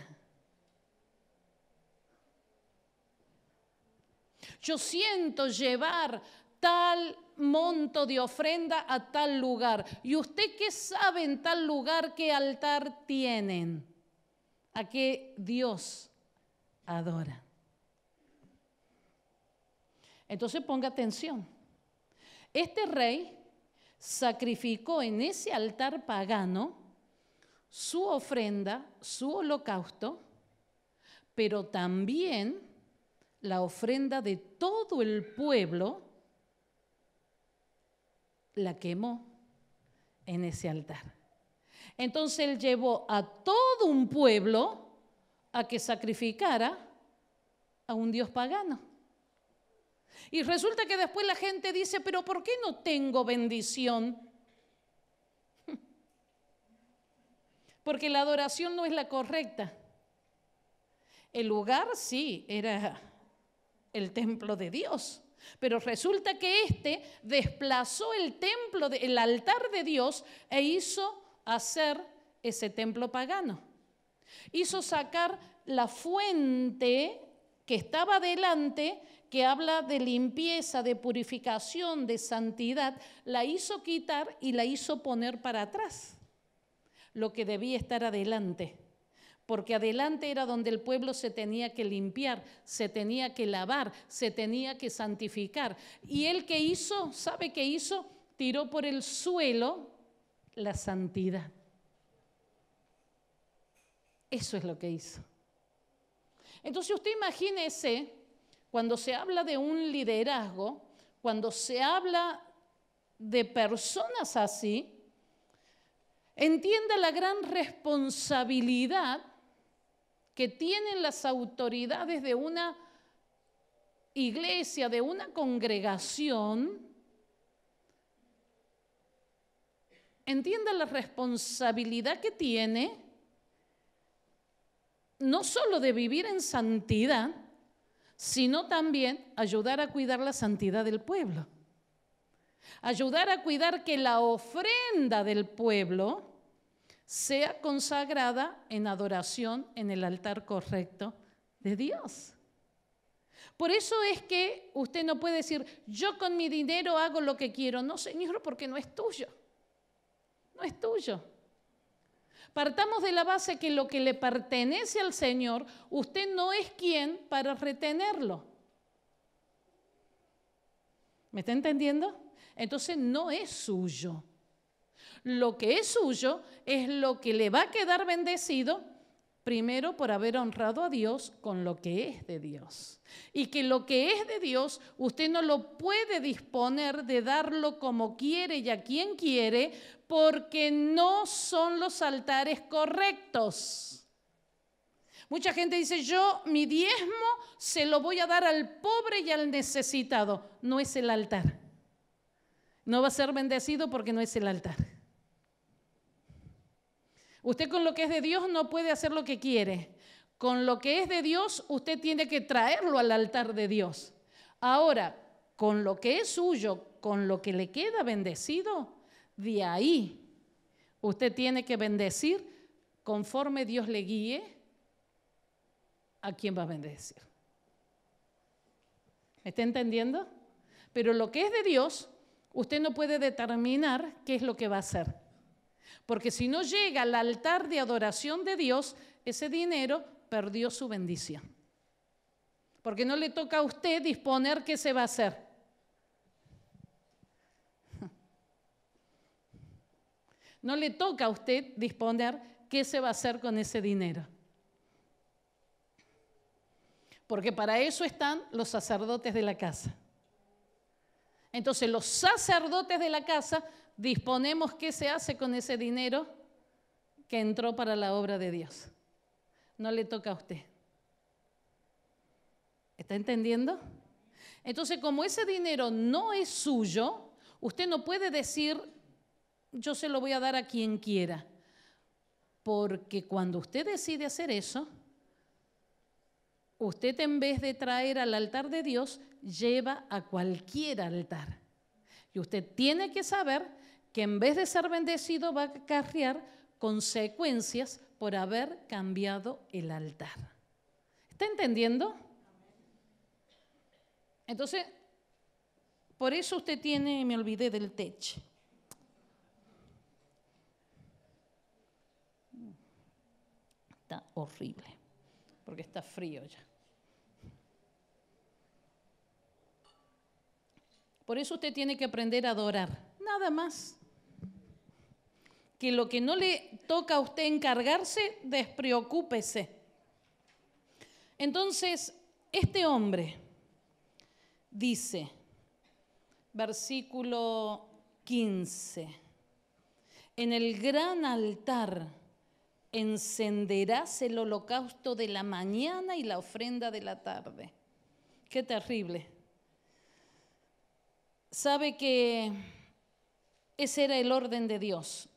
Yo siento llevar tal monto de ofrenda a tal lugar. ¿Y usted qué sabe en tal lugar qué altar tienen? ¿A qué Dios adora? Entonces ponga atención. Este rey sacrificó en ese altar pagano su ofrenda, su holocausto, pero también la ofrenda de todo el pueblo la quemó en ese altar. Entonces él llevó a todo un pueblo a que sacrificara a un dios pagano. Y resulta que después la gente dice, pero ¿por qué no tengo bendición? *laughs* Porque la adoración no es la correcta. El lugar sí era el templo de Dios. Pero resulta que éste desplazó el templo, el altar de Dios e hizo hacer ese templo pagano. Hizo sacar la fuente que estaba delante, que habla de limpieza, de purificación, de santidad, la hizo quitar y la hizo poner para atrás, lo que debía estar adelante porque adelante era donde el pueblo se tenía que limpiar, se tenía que lavar, se tenía que santificar. Y él que hizo, ¿sabe qué hizo? Tiró por el suelo la santidad. Eso es lo que hizo. Entonces usted imagínese, cuando se habla de un liderazgo, cuando se habla de personas así, entienda la gran responsabilidad que tienen las autoridades de una iglesia, de una congregación, entienda la responsabilidad que tiene no solo de vivir en santidad, sino también ayudar a cuidar la santidad del pueblo. Ayudar a cuidar que la ofrenda del pueblo sea consagrada en adoración en el altar correcto de Dios. Por eso es que usted no puede decir, yo con mi dinero hago lo que quiero. No, Señor, porque no es tuyo. No es tuyo. Partamos de la base que lo que le pertenece al Señor, usted no es quien para retenerlo. ¿Me está entendiendo? Entonces no es suyo lo que es suyo es lo que le va a quedar bendecido primero por haber honrado a Dios con lo que es de Dios. Y que lo que es de Dios usted no lo puede disponer de darlo como quiere y a quien quiere porque no son los altares correctos. Mucha gente dice, yo mi diezmo se lo voy a dar al pobre y al necesitado. No es el altar. No va a ser bendecido porque no es el altar. Usted con lo que es de Dios no puede hacer lo que quiere. Con lo que es de Dios, usted tiene que traerlo al altar de Dios. Ahora, con lo que es suyo, con lo que le queda bendecido, de ahí usted tiene que bendecir conforme Dios le guíe a quien va a bendecir. ¿Me está entendiendo? Pero lo que es de Dios, usted no puede determinar qué es lo que va a hacer. Porque si no llega al altar de adoración de Dios, ese dinero perdió su bendición. Porque no le toca a usted disponer qué se va a hacer. No le toca a usted disponer qué se va a hacer con ese dinero. Porque para eso están los sacerdotes de la casa. Entonces los sacerdotes de la casa disponemos qué se hace con ese dinero que entró para la obra de Dios. No le toca a usted. ¿Está entendiendo? Entonces, como ese dinero no es suyo, usted no puede decir, yo se lo voy a dar a quien quiera. Porque cuando usted decide hacer eso, usted en vez de traer al altar de Dios, lleva a cualquier altar. Y usted tiene que saber que en vez de ser bendecido va a acarrear consecuencias por haber cambiado el altar. ¿Está entendiendo? Entonces, por eso usted tiene, me olvidé del techo. Está horrible, porque está frío ya. Por eso usted tiene que aprender a adorar, nada más. Que lo que no le toca a usted encargarse, despreocúpese. Entonces, este hombre dice, versículo 15, en el gran altar encenderás el holocausto de la mañana y la ofrenda de la tarde. Qué terrible sabe que ese era el orden de Dios.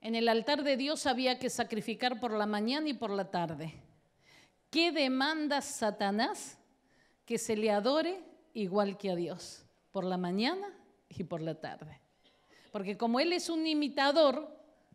En el altar de Dios había que sacrificar por la mañana y por la tarde. ¿Qué demanda Satanás? Que se le adore igual que a Dios, por la mañana y por la tarde. Porque como Él es un imitador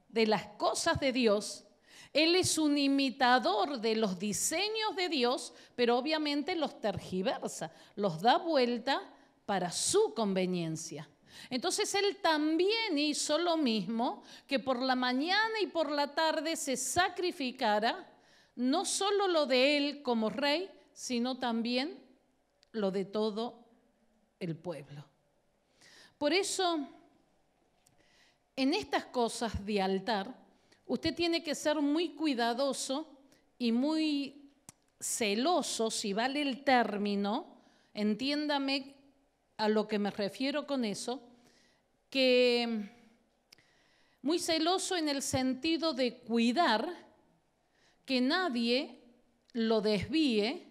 de las cosas de Dios, Él es un imitador de los diseños de Dios, pero obviamente los tergiversa, los da vuelta para su conveniencia. Entonces él también hizo lo mismo, que por la mañana y por la tarde se sacrificara no solo lo de él como rey, sino también lo de todo el pueblo. Por eso, en estas cosas de altar, usted tiene que ser muy cuidadoso y muy celoso, si vale el término, entiéndame a lo que me refiero con eso, que muy celoso en el sentido de cuidar que nadie lo desvíe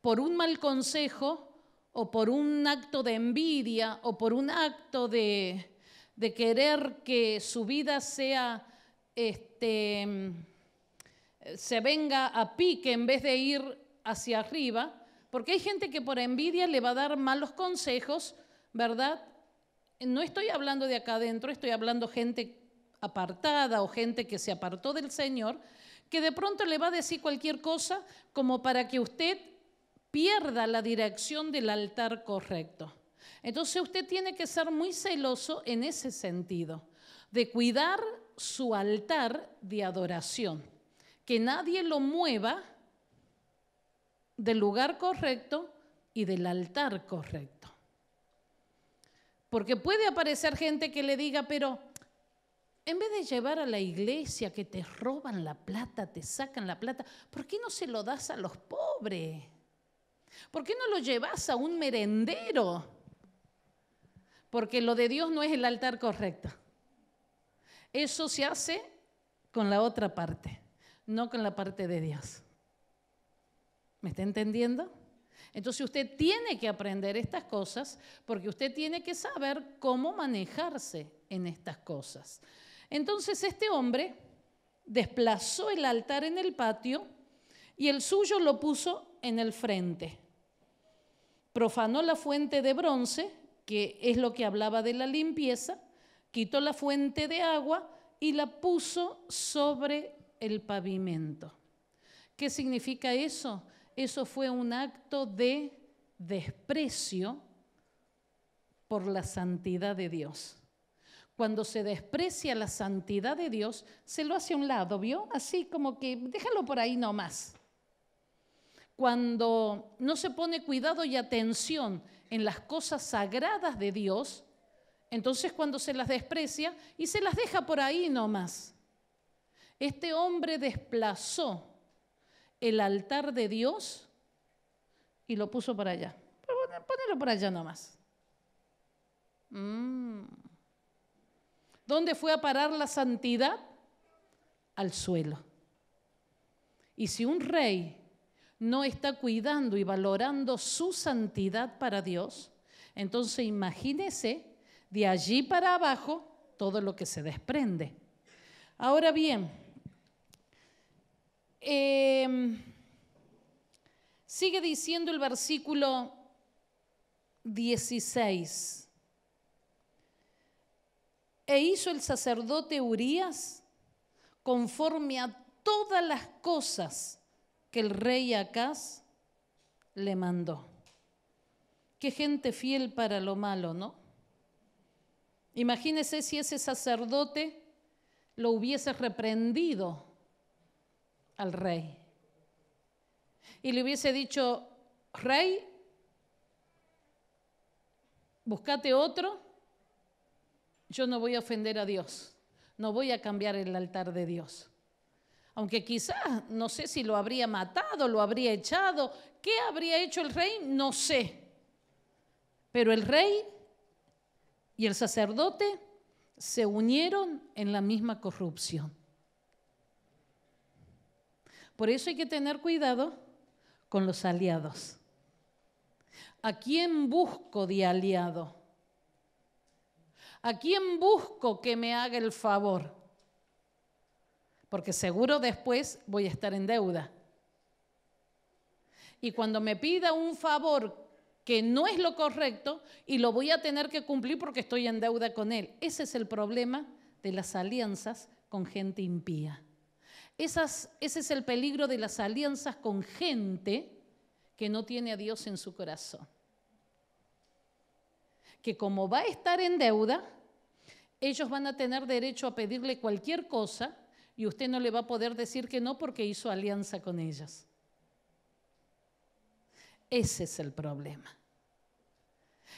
por un mal consejo o por un acto de envidia o por un acto de, querer que su vida sea, este, se venga a pique en vez de ir hacia arriba, porque hay gente que por envidia le va a dar malos consejos, ¿verdad? No estoy hablando de acá adentro, estoy hablando gente apartada o gente que se apartó del Señor, que de pronto le va a decir cualquier cosa como para que usted pierda la dirección del altar correcto. Entonces usted tiene que ser muy celoso en ese sentido, de cuidar su altar de adoración, que nadie lo mueva del lugar correcto y del altar correcto. Porque puede aparecer gente que le diga, pero en vez de llevar a la iglesia que te roban la plata, te sacan la plata, ¿por qué no se lo das a los pobres? ¿Por qué no lo llevas a un merendero? Porque lo de Dios no es el altar correcto. Eso se hace con la otra parte, no con la parte de Dios. ¿Me está entendiendo? Entonces usted tiene que aprender estas cosas porque usted tiene que saber cómo manejarse en estas cosas. Entonces este hombre desplazó el altar en el patio y el suyo lo puso en el frente. Profanó la fuente de bronce, que es lo que hablaba de la limpieza, quitó la fuente de agua y la puso sobre el pavimento. ¿Qué significa eso? eso fue un acto de desprecio por la santidad de Dios. Cuando se desprecia la santidad de Dios, se lo hace a un lado, ¿vio? Así como que déjalo por ahí nomás. Cuando no se pone cuidado y atención en las cosas sagradas de Dios, entonces cuando se las desprecia y se las deja por ahí nomás. Este hombre desplazó el altar de Dios y lo puso para allá. Ponelo por allá nomás. Mm. ¿Dónde fue a parar la santidad? Al suelo. Y si un rey no está cuidando y valorando su santidad para Dios, entonces imagínese de allí para abajo todo lo que se desprende. Ahora bien, em, sigue diciendo el versículo 16. E hizo el sacerdote Urías conforme a todas las cosas que el rey Acaz le mandó. Qué gente fiel para lo malo, ¿no? Imagínese si ese sacerdote lo hubiese reprendido al rey y le hubiese dicho, rey, búscate otro yo no voy a ofender a Dios, no voy a cambiar el altar de Dios. Aunque quizás, no sé si lo habría matado, lo habría echado, ¿qué habría hecho el rey? No sé. Pero el rey y el sacerdote se unieron en la misma corrupción. Por eso hay que tener cuidado con los aliados. ¿A quién busco de aliado? ¿A quién busco que me haga el favor? Porque seguro después voy a estar en deuda. Y cuando me pida un favor que no es lo correcto y lo voy a tener que cumplir porque estoy en deuda con él. Ese es el problema de las alianzas con gente impía. ese es el peligro de las alianzas con gente que no tiene a Dios en su corazón. Que como va a estar en deuda, ellos van a tener derecho a pedirle cualquier cosa y usted no le va a poder decir que no porque hizo alianza con ellas. Ese es el problema.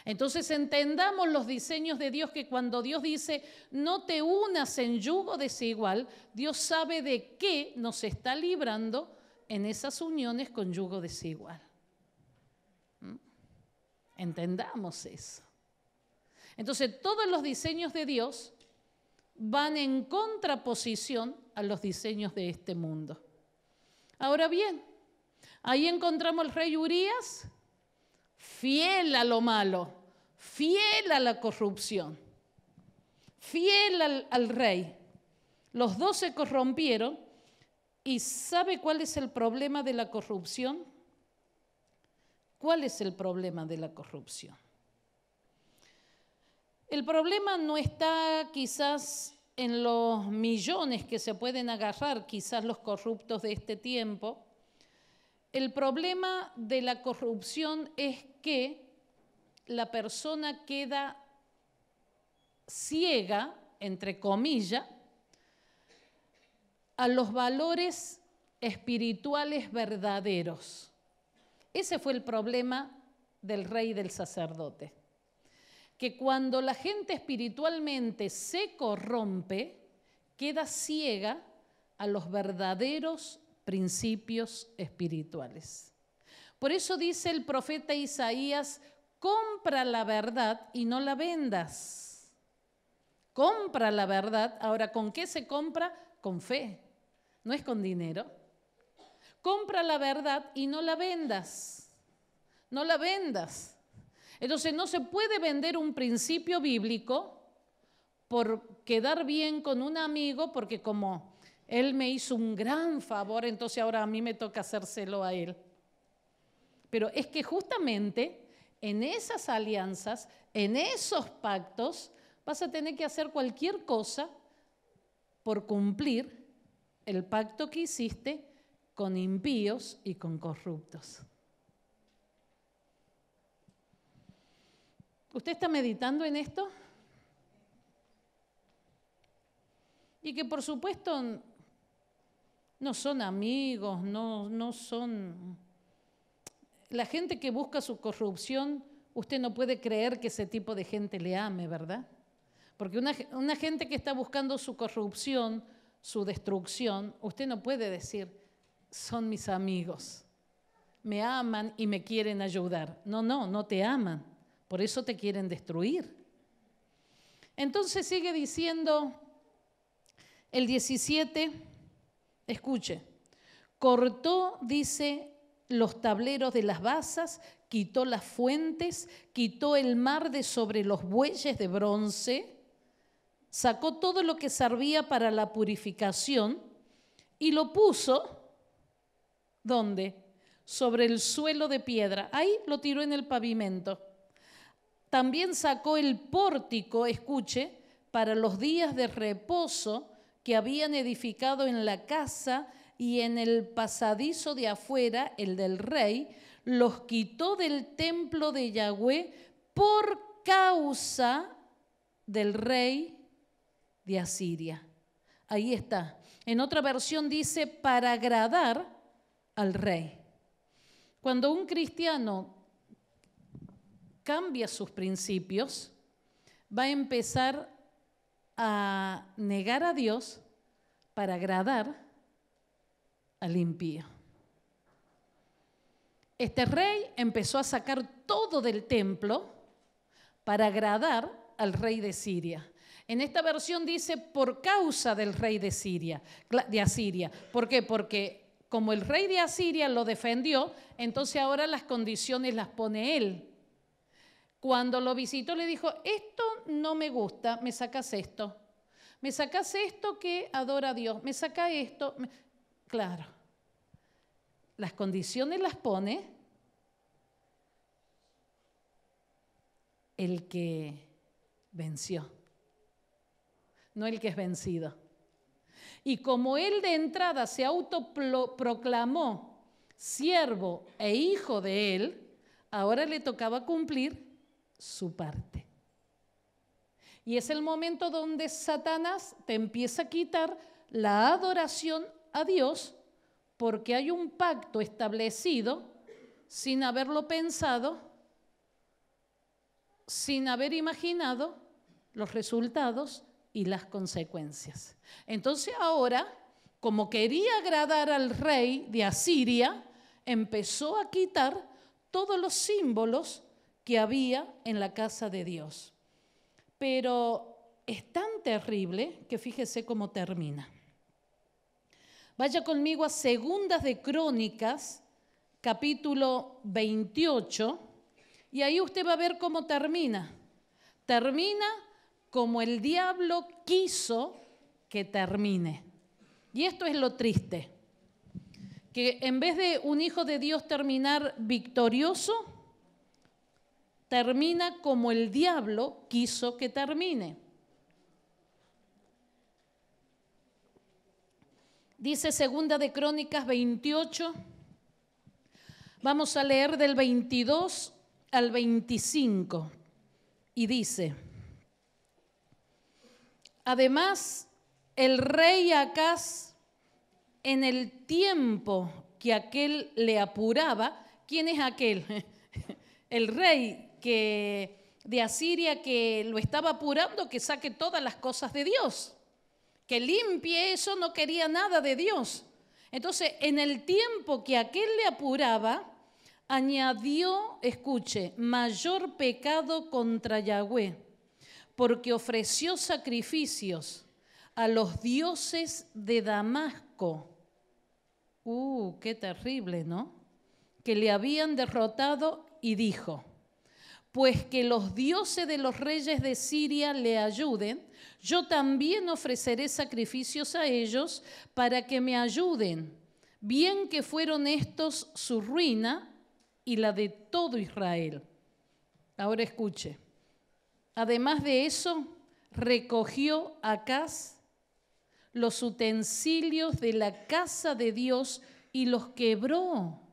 Entonces entendamos los diseños de Dios que cuando Dios dice no te unas en yugo desigual, Dios sabe de qué nos está librando en esas uniones con yugo desigual. ¿Mm? Entendamos eso. Entonces, todos los diseños de Dios van en contraposición a los diseños de este mundo. Ahora bien, ahí encontramos al rey Urias, fiel a lo malo, fiel a la corrupción, fiel al, al rey. Los dos se corrompieron y ¿sabe cuál es el problema de la corrupción? ¿Cuál es el problema de la corrupción? El problema no está quizás en los millones que se pueden agarrar quizás los corruptos de este tiempo. El problema de la corrupción es que la persona queda ciega, entre comillas, a los valores espirituales verdaderos. Ese fue el problema del rey y del sacerdote que cuando la gente espiritualmente se corrompe, queda ciega a los verdaderos principios espirituales. Por eso dice el profeta Isaías, compra la verdad y no la vendas. Compra la verdad. Ahora, ¿con qué se compra? Con fe. No es con dinero. Compra la verdad y no la vendas. No la vendas. Entonces no se puede vender un principio bíblico por quedar bien con un amigo, porque como él me hizo un gran favor, entonces ahora a mí me toca hacérselo a él. Pero es que justamente en esas alianzas, en esos pactos, vas a tener que hacer cualquier cosa por cumplir el pacto que hiciste con impíos y con corruptos. ¿Usted está meditando en esto? Y que por supuesto no son amigos, no, no son... La gente que busca su corrupción, usted no puede creer que ese tipo de gente le ame, ¿verdad? Porque una, una gente que está buscando su corrupción, su destrucción, usted no puede decir, son mis amigos, me aman y me quieren ayudar. No, no, no te aman, por eso te quieren destruir. Entonces sigue diciendo el 17, escuche, cortó, dice, los tableros de las basas, quitó las fuentes, quitó el mar de sobre los bueyes de bronce, sacó todo lo que servía para la purificación y lo puso, ¿dónde? Sobre el suelo de piedra. Ahí lo tiró en el pavimento. También sacó el pórtico, escuche, para los días de reposo que habían edificado en la casa y en el pasadizo de afuera, el del rey, los quitó del templo de Yahweh por causa del rey de Asiria. Ahí está. En otra versión dice, para agradar al rey. Cuando un cristiano cambia sus principios, va a empezar a negar a Dios para agradar al impío. Este rey empezó a sacar todo del templo para agradar al rey de Siria. En esta versión dice por causa del rey de Siria, de Asiria. ¿Por qué? Porque como el rey de Asiria lo defendió, entonces ahora las condiciones las pone él. Cuando lo visitó le dijo, esto no me gusta, me sacas esto. Me sacas esto que adora a Dios, me saca esto. Claro, las condiciones las pone el que venció no el que es vencido. Y como él de entrada se autoproclamó siervo e hijo de él, ahora le tocaba cumplir su parte. Y es el momento donde Satanás te empieza a quitar la adoración a Dios porque hay un pacto establecido sin haberlo pensado, sin haber imaginado los resultados y las consecuencias. Entonces ahora, como quería agradar al rey de Asiria, empezó a quitar todos los símbolos que había en la casa de Dios. Pero es tan terrible que fíjese cómo termina. Vaya conmigo a Segundas de Crónicas, capítulo 28, y ahí usted va a ver cómo termina. Termina como el diablo quiso que termine. Y esto es lo triste, que en vez de un hijo de Dios terminar victorioso, termina como el diablo quiso que termine. Dice segunda de Crónicas 28. Vamos a leer del 22 al 25. Y dice, Además, el rey Acaz, en el tiempo que aquel le apuraba, ¿quién es aquel? *laughs* El rey que, de Asiria que lo estaba apurando, que saque todas las cosas de Dios, que limpie eso, no quería nada de Dios. Entonces, en el tiempo que aquel le apuraba, añadió, escuche, mayor pecado contra Yahweh porque ofreció sacrificios a los dioses de Damasco. Uh, qué terrible, ¿no? Que le habían derrotado y dijo, pues que los dioses de los reyes de Siria le ayuden, yo también ofreceré sacrificios a ellos para que me ayuden, bien que fueron estos su ruina y la de todo Israel. Ahora escuche. Además de eso, recogió Acaz los utensilios de la casa de Dios y los quebró.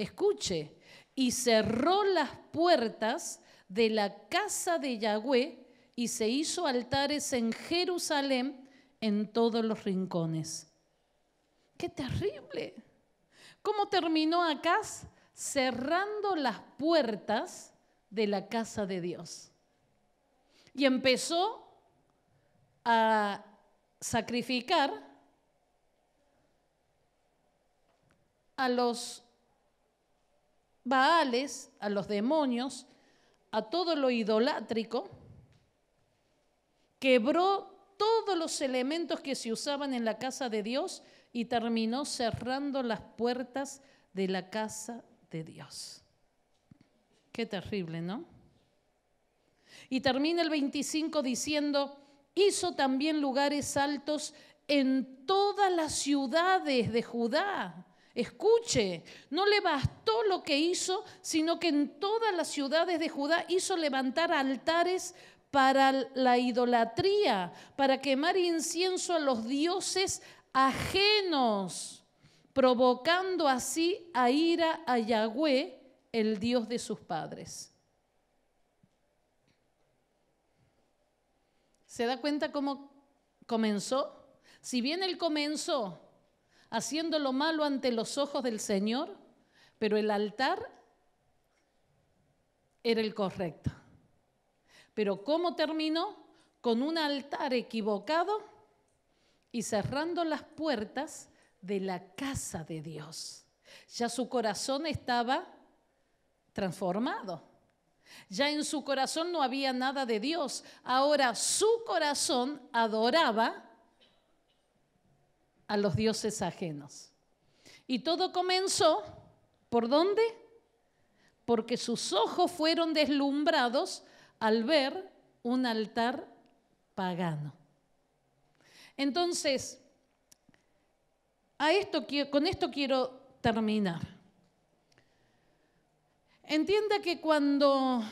Escuche, y cerró las puertas de la casa de Yahweh y se hizo altares en Jerusalén en todos los rincones. ¡Qué terrible! ¿Cómo terminó Acaz? Cerrando las puertas de la casa de Dios. Y empezó a sacrificar a los Baales, a los demonios, a todo lo idolátrico, quebró todos los elementos que se usaban en la casa de Dios y terminó cerrando las puertas de la casa de Dios. Qué terrible, ¿no? Y termina el 25 diciendo, hizo también lugares altos en todas las ciudades de Judá. Escuche, no le bastó lo que hizo, sino que en todas las ciudades de Judá hizo levantar altares para la idolatría, para quemar incienso a los dioses ajenos, provocando así a ira a Yahweh, el Dios de sus padres. ¿Se da cuenta cómo comenzó? Si bien él comenzó haciendo lo malo ante los ojos del Señor, pero el altar era el correcto. Pero ¿cómo terminó? Con un altar equivocado y cerrando las puertas de la casa de Dios. Ya su corazón estaba transformado. Ya en su corazón no había nada de Dios. Ahora su corazón adoraba a los dioses ajenos. Y todo comenzó, ¿por dónde? Porque sus ojos fueron deslumbrados al ver un altar pagano. Entonces, a esto, con esto quiero terminar. Entienda que cuando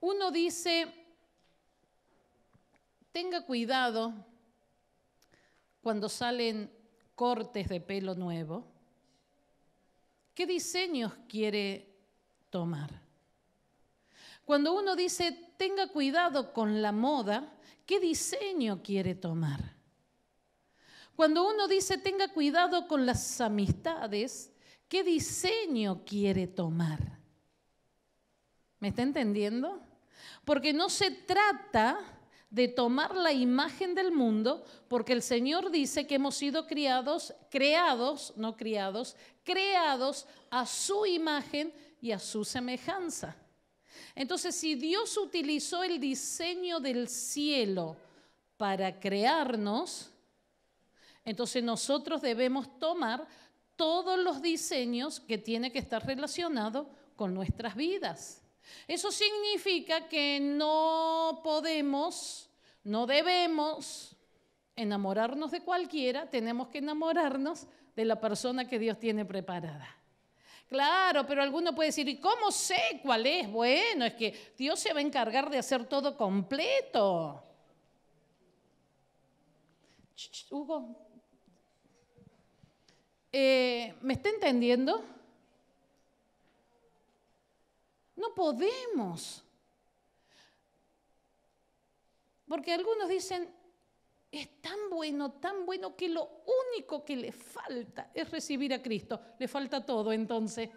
uno dice, tenga cuidado cuando salen cortes de pelo nuevo, ¿qué diseños quiere tomar? Cuando uno dice, tenga cuidado con la moda, ¿qué diseño quiere tomar? Cuando uno dice, tenga cuidado con las amistades, ¿qué diseño quiere tomar? ¿Me está entendiendo? Porque no se trata de tomar la imagen del mundo, porque el Señor dice que hemos sido criados, creados, no criados, creados a su imagen y a su semejanza. Entonces, si Dios utilizó el diseño del cielo para crearnos, entonces nosotros debemos tomar todos los diseños que tiene que estar relacionado con nuestras vidas. Eso significa que no podemos, no debemos enamorarnos de cualquiera, tenemos que enamorarnos de la persona que Dios tiene preparada. Claro, pero alguno puede decir, ¿y cómo sé cuál es? Bueno, es que Dios se va a encargar de hacer todo completo. Hugo, eh, ¿me está entendiendo? No podemos. Porque algunos dicen, es tan bueno, tan bueno que lo único que le falta es recibir a Cristo. Le falta todo entonces.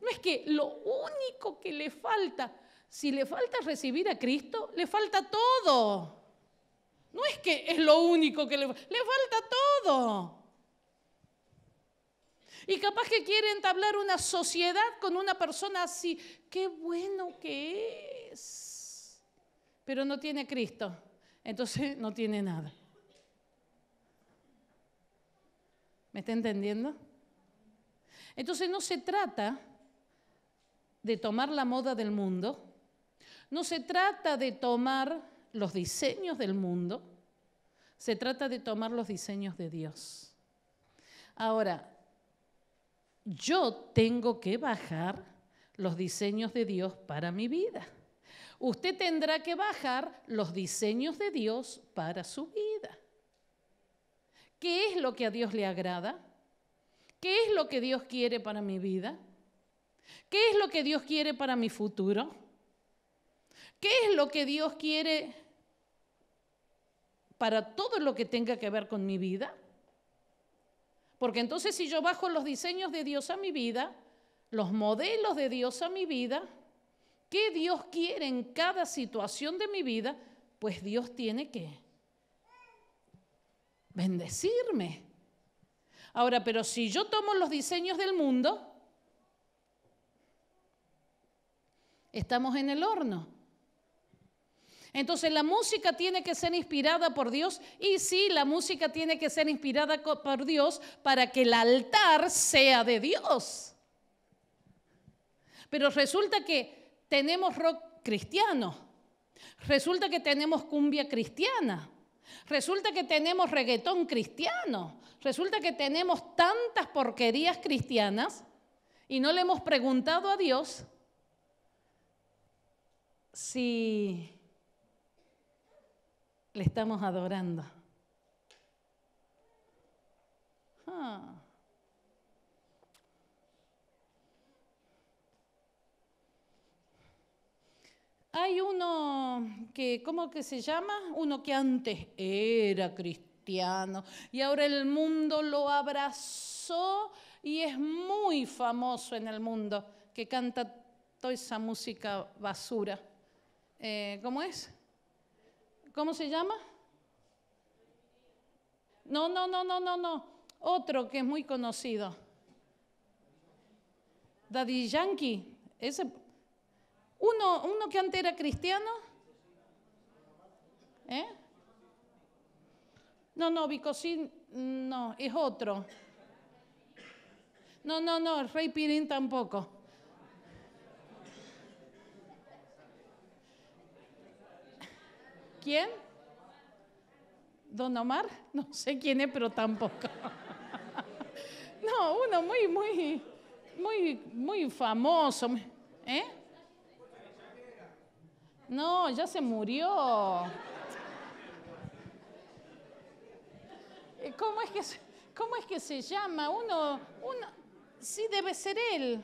No es que lo único que le falta, si le falta recibir a Cristo, le falta todo. No es que es lo único que le falta, le falta todo. Y capaz que quiere entablar una sociedad con una persona así. Qué bueno que es. Pero no tiene Cristo entonces no tiene nada. ¿Me está entendiendo? Entonces no se trata de tomar la moda del mundo, no se trata de tomar los diseños del mundo, se trata de tomar los diseños de Dios. Ahora, yo tengo que bajar los diseños de Dios para mi vida usted tendrá que bajar los diseños de Dios para su vida. ¿Qué es lo que a Dios le agrada? ¿Qué es lo que Dios quiere para mi vida? ¿Qué es lo que Dios quiere para mi futuro? ¿Qué es lo que Dios quiere para todo lo que tenga que ver con mi vida? Porque entonces si yo bajo los diseños de Dios a mi vida, los modelos de Dios a mi vida, ¿qué Dios quiere en cada situación de mi vida? Pues Dios tiene que bendecirme. Ahora, pero si yo tomo los diseños del mundo, estamos en el horno. Entonces la música tiene que ser inspirada por Dios y sí, la música tiene que ser inspirada por Dios para que el altar sea de Dios. Pero resulta que tenemos rock cristiano, resulta que tenemos cumbia cristiana, resulta que tenemos reggaetón cristiano, resulta que tenemos tantas porquerías cristianas y no le hemos preguntado a Dios si le estamos adorando. Ah. Hay uno que, ¿cómo que se llama? Uno que antes era cristiano y ahora el mundo lo abrazó y es muy famoso en el mundo, que canta toda esa música basura. Eh, ¿Cómo es? ¿Cómo se llama? No, no, no, no, no, no. Otro que es muy conocido. Daddy Yankee. Ese, uno, uno que antes era cristiano. ¿Eh? No, no, Bicosín, no, es otro. No, no, no, rey Pirín tampoco. ¿Quién? ¿Don Omar? No sé quién es, pero tampoco. *laughs* No, uno muy, muy, muy, muy famoso. ¿Eh? No, ya se murió. Eh, ¿Cómo es que cómo es que se llama? Uno, uno, sí debe ser él.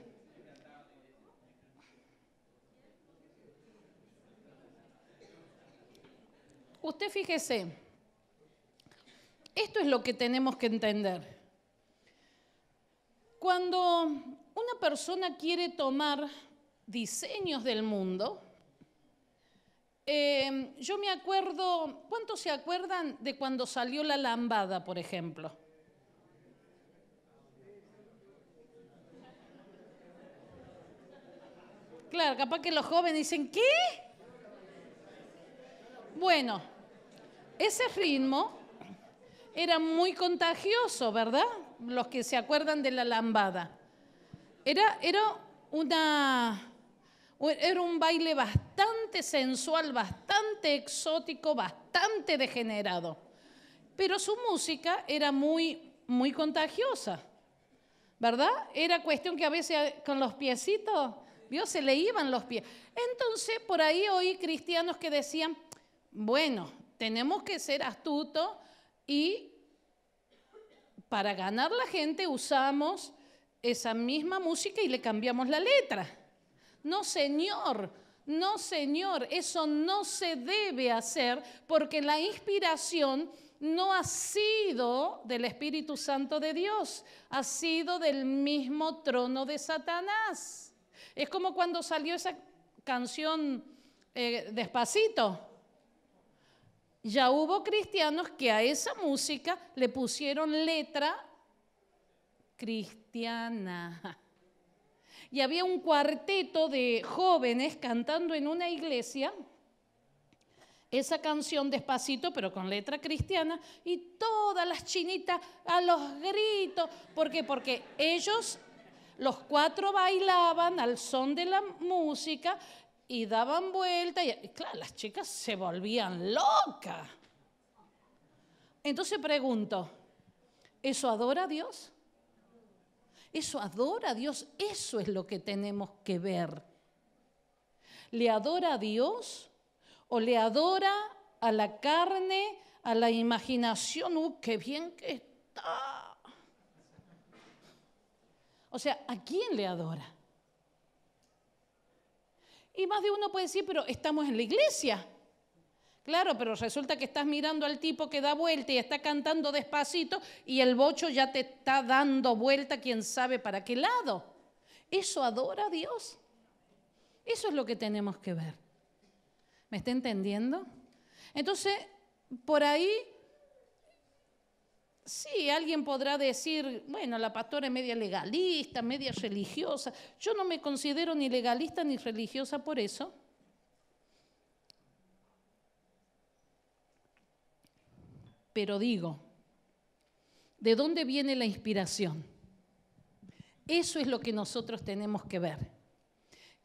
Usted fíjese, esto es lo que tenemos que entender. Cuando una persona quiere tomar diseños del mundo, eh, yo me acuerdo, ¿cuántos se acuerdan de cuando salió la lambada, por ejemplo? Claro, capaz que los jóvenes dicen, ¿qué? Bueno, ese ritmo era muy contagioso, ¿verdad? Los que se acuerdan de la lambada. Era, era, una, era un baile bastante sensual, bastante exótico, bastante degenerado. Pero su música era muy, muy contagiosa, ¿verdad? Era cuestión que a veces con los piecitos, ¿vio? Se le iban los pies. Entonces, por ahí oí cristianos que decían, bueno, tenemos que ser astutos y para ganar la gente usamos esa misma música y le cambiamos la letra. No, señor, no, señor, eso no se debe hacer porque la inspiración no ha sido del Espíritu Santo de Dios, ha sido del mismo trono de Satanás. Es como cuando salió esa canción eh, despacito ya hubo cristianos que a esa música le pusieron letra cristiana. Y había un cuarteto de jóvenes cantando en una iglesia esa canción despacito, pero con letra cristiana, y todas las chinitas a los gritos. ¿Por qué? Porque ellos, los cuatro bailaban al son de la música y daban vuelta y, claro, las chicas se volvían locas. Entonces pregunto, ¿eso adora a Dios? ¿Eso adora a Dios? Eso es lo que tenemos que ver. ¿Le adora a Dios o le adora a la carne, a la imaginación? ¡Uh, qué bien que está! O sea, ¿a quién le adora? Y más de uno puede decir, pero estamos en la iglesia. Claro, pero resulta que estás mirando al tipo que da vuelta y está cantando despacito y el bocho ya te está dando vuelta, quién sabe para qué lado. ¿Eso adora a Dios? Eso es lo que tenemos que ver. ¿Me está entendiendo? Entonces, por ahí, sí, alguien podrá decir, bueno, la pastora es media legalista, media religiosa. Yo no me considero ni legalista ni religiosa por eso. Pero digo, ¿de dónde viene la inspiración? Eso es lo que nosotros tenemos que ver.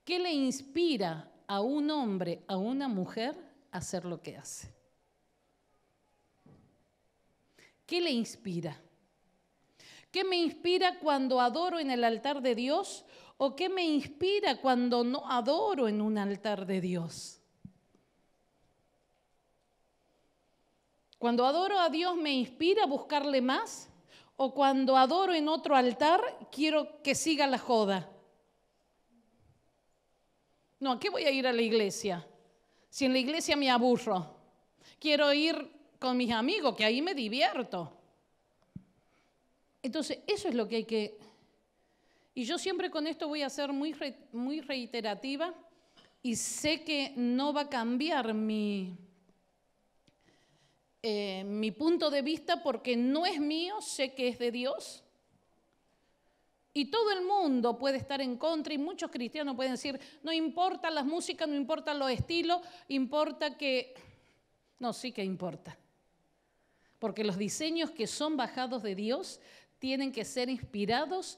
¿Qué le inspira a un hombre, a una mujer, a hacer lo que hace? ¿Qué le inspira? ¿Qué me inspira cuando adoro en el altar de Dios? ¿O qué me inspira cuando no adoro en un altar de Dios? Cuando adoro a Dios me inspira a buscarle más o cuando adoro en otro altar quiero que siga la joda. No, ¿a qué voy a ir a la iglesia? Si en la iglesia me aburro. Quiero ir con mis amigos, que ahí me divierto. Entonces, eso es lo que hay que... Y yo siempre con esto voy a ser muy, muy reiterativa y sé que no va a cambiar mi, eh, mi punto de vista porque no es mío, sé que es de Dios. Y todo el mundo puede estar en contra y muchos cristianos pueden decir, no importa las músicas, no importa los estilos, importa que... No, sí que importa. Porque los diseños que son bajados de Dios tienen que ser inspirados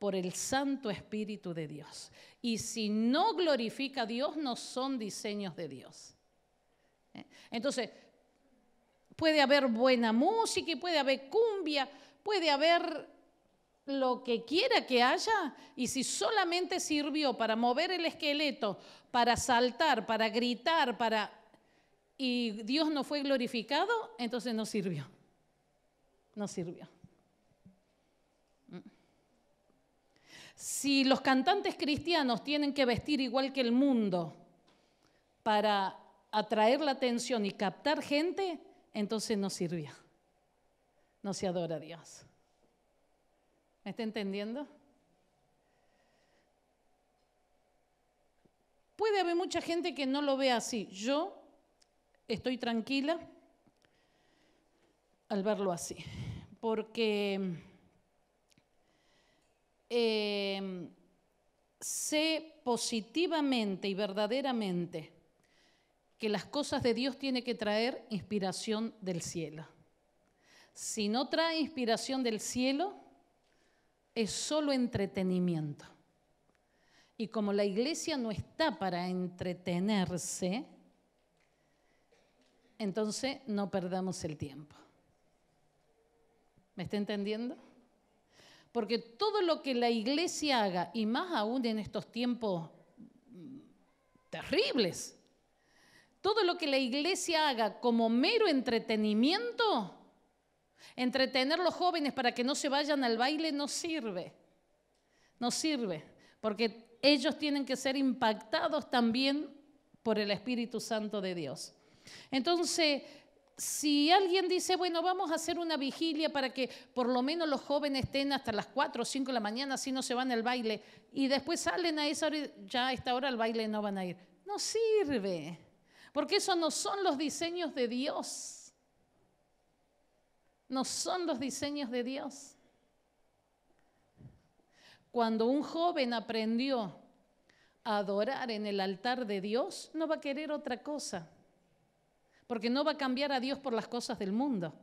por el Santo Espíritu de Dios. Y si no glorifica a Dios, no son diseños de Dios. ¿Eh? Entonces, Puede haber buena música y puede haber cumbia, puede haber lo que quiera que haya, y si solamente sirvió para mover el esqueleto, para saltar, para gritar, para y Dios no fue glorificado, entonces no sirvió. No sirvió. Si los cantantes cristianos tienen que vestir igual que el mundo para atraer la atención y captar gente, entonces no sirvió. No se adora a Dios. ¿Me está entendiendo? Puede haber mucha gente que no lo vea así. Yo estoy tranquila al verlo así, porque em, sé positivamente y verdaderamente que las cosas de Dios tienen que traer inspiración del cielo. Si no trae inspiración del cielo, es solo entretenimiento. Y como la iglesia no está para entretenerse, entonces no perdamos el tiempo. ¿Me está entendiendo? Porque todo lo que la iglesia haga, y más aún en estos tiempos terribles, todo lo que la iglesia haga como mero entretenimiento, entretener los jóvenes para que no se vayan al baile, no sirve. No sirve, porque ellos tienen que ser impactados también por el Espíritu Santo de Dios. Entonces, si alguien dice, bueno, vamos a hacer una vigilia para que por lo menos los jóvenes estén hasta las 4 o 5 de la mañana, así no se van al baile, y después salen a esa hora, ya a esta hora al baile no van a ir. No sirve. Porque esos no son los diseños de Dios. No son los diseños de Dios. Cuando un joven aprendió a adorar en el altar de Dios, no va a querer otra cosa. Porque no va a cambiar a Dios por las cosas del mundo.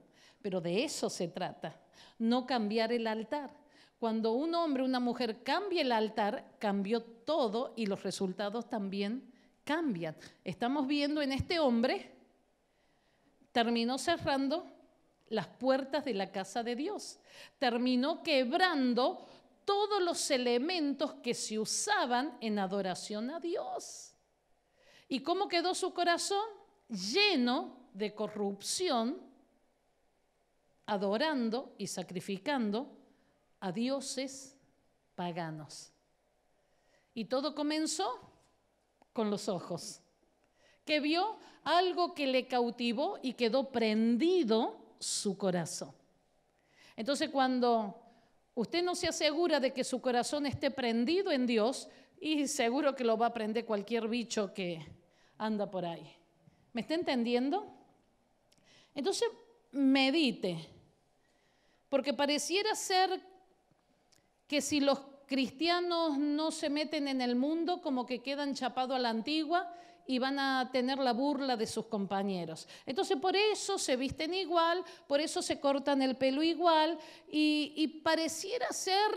Pero de eso se trata, no cambiar el altar. Cuando un hombre una mujer cambia el altar, cambió todo y los resultados también cambian. Estamos viendo en este hombre, terminó cerrando las puertas de la casa de Dios, terminó quebrando todos los elementos que se usaban en adoración a Dios. ¿Y cómo quedó su corazón? Lleno de corrupción, adorando y sacrificando a dioses paganos. Y todo comenzó con los ojos, que vio algo que le cautivó y quedó prendido su corazón. Entonces cuando usted no se asegura de que su corazón esté prendido en Dios, y seguro que lo va a prender cualquier bicho que anda por ahí. ¿Me está entendiendo? Entonces, medite, porque pareciera ser que si los cristianos no se meten en el mundo, como que quedan chapados a la antigua y van a tener la burla de sus compañeros. Entonces por eso se visten igual, por eso se cortan el pelo igual y, y pareciera ser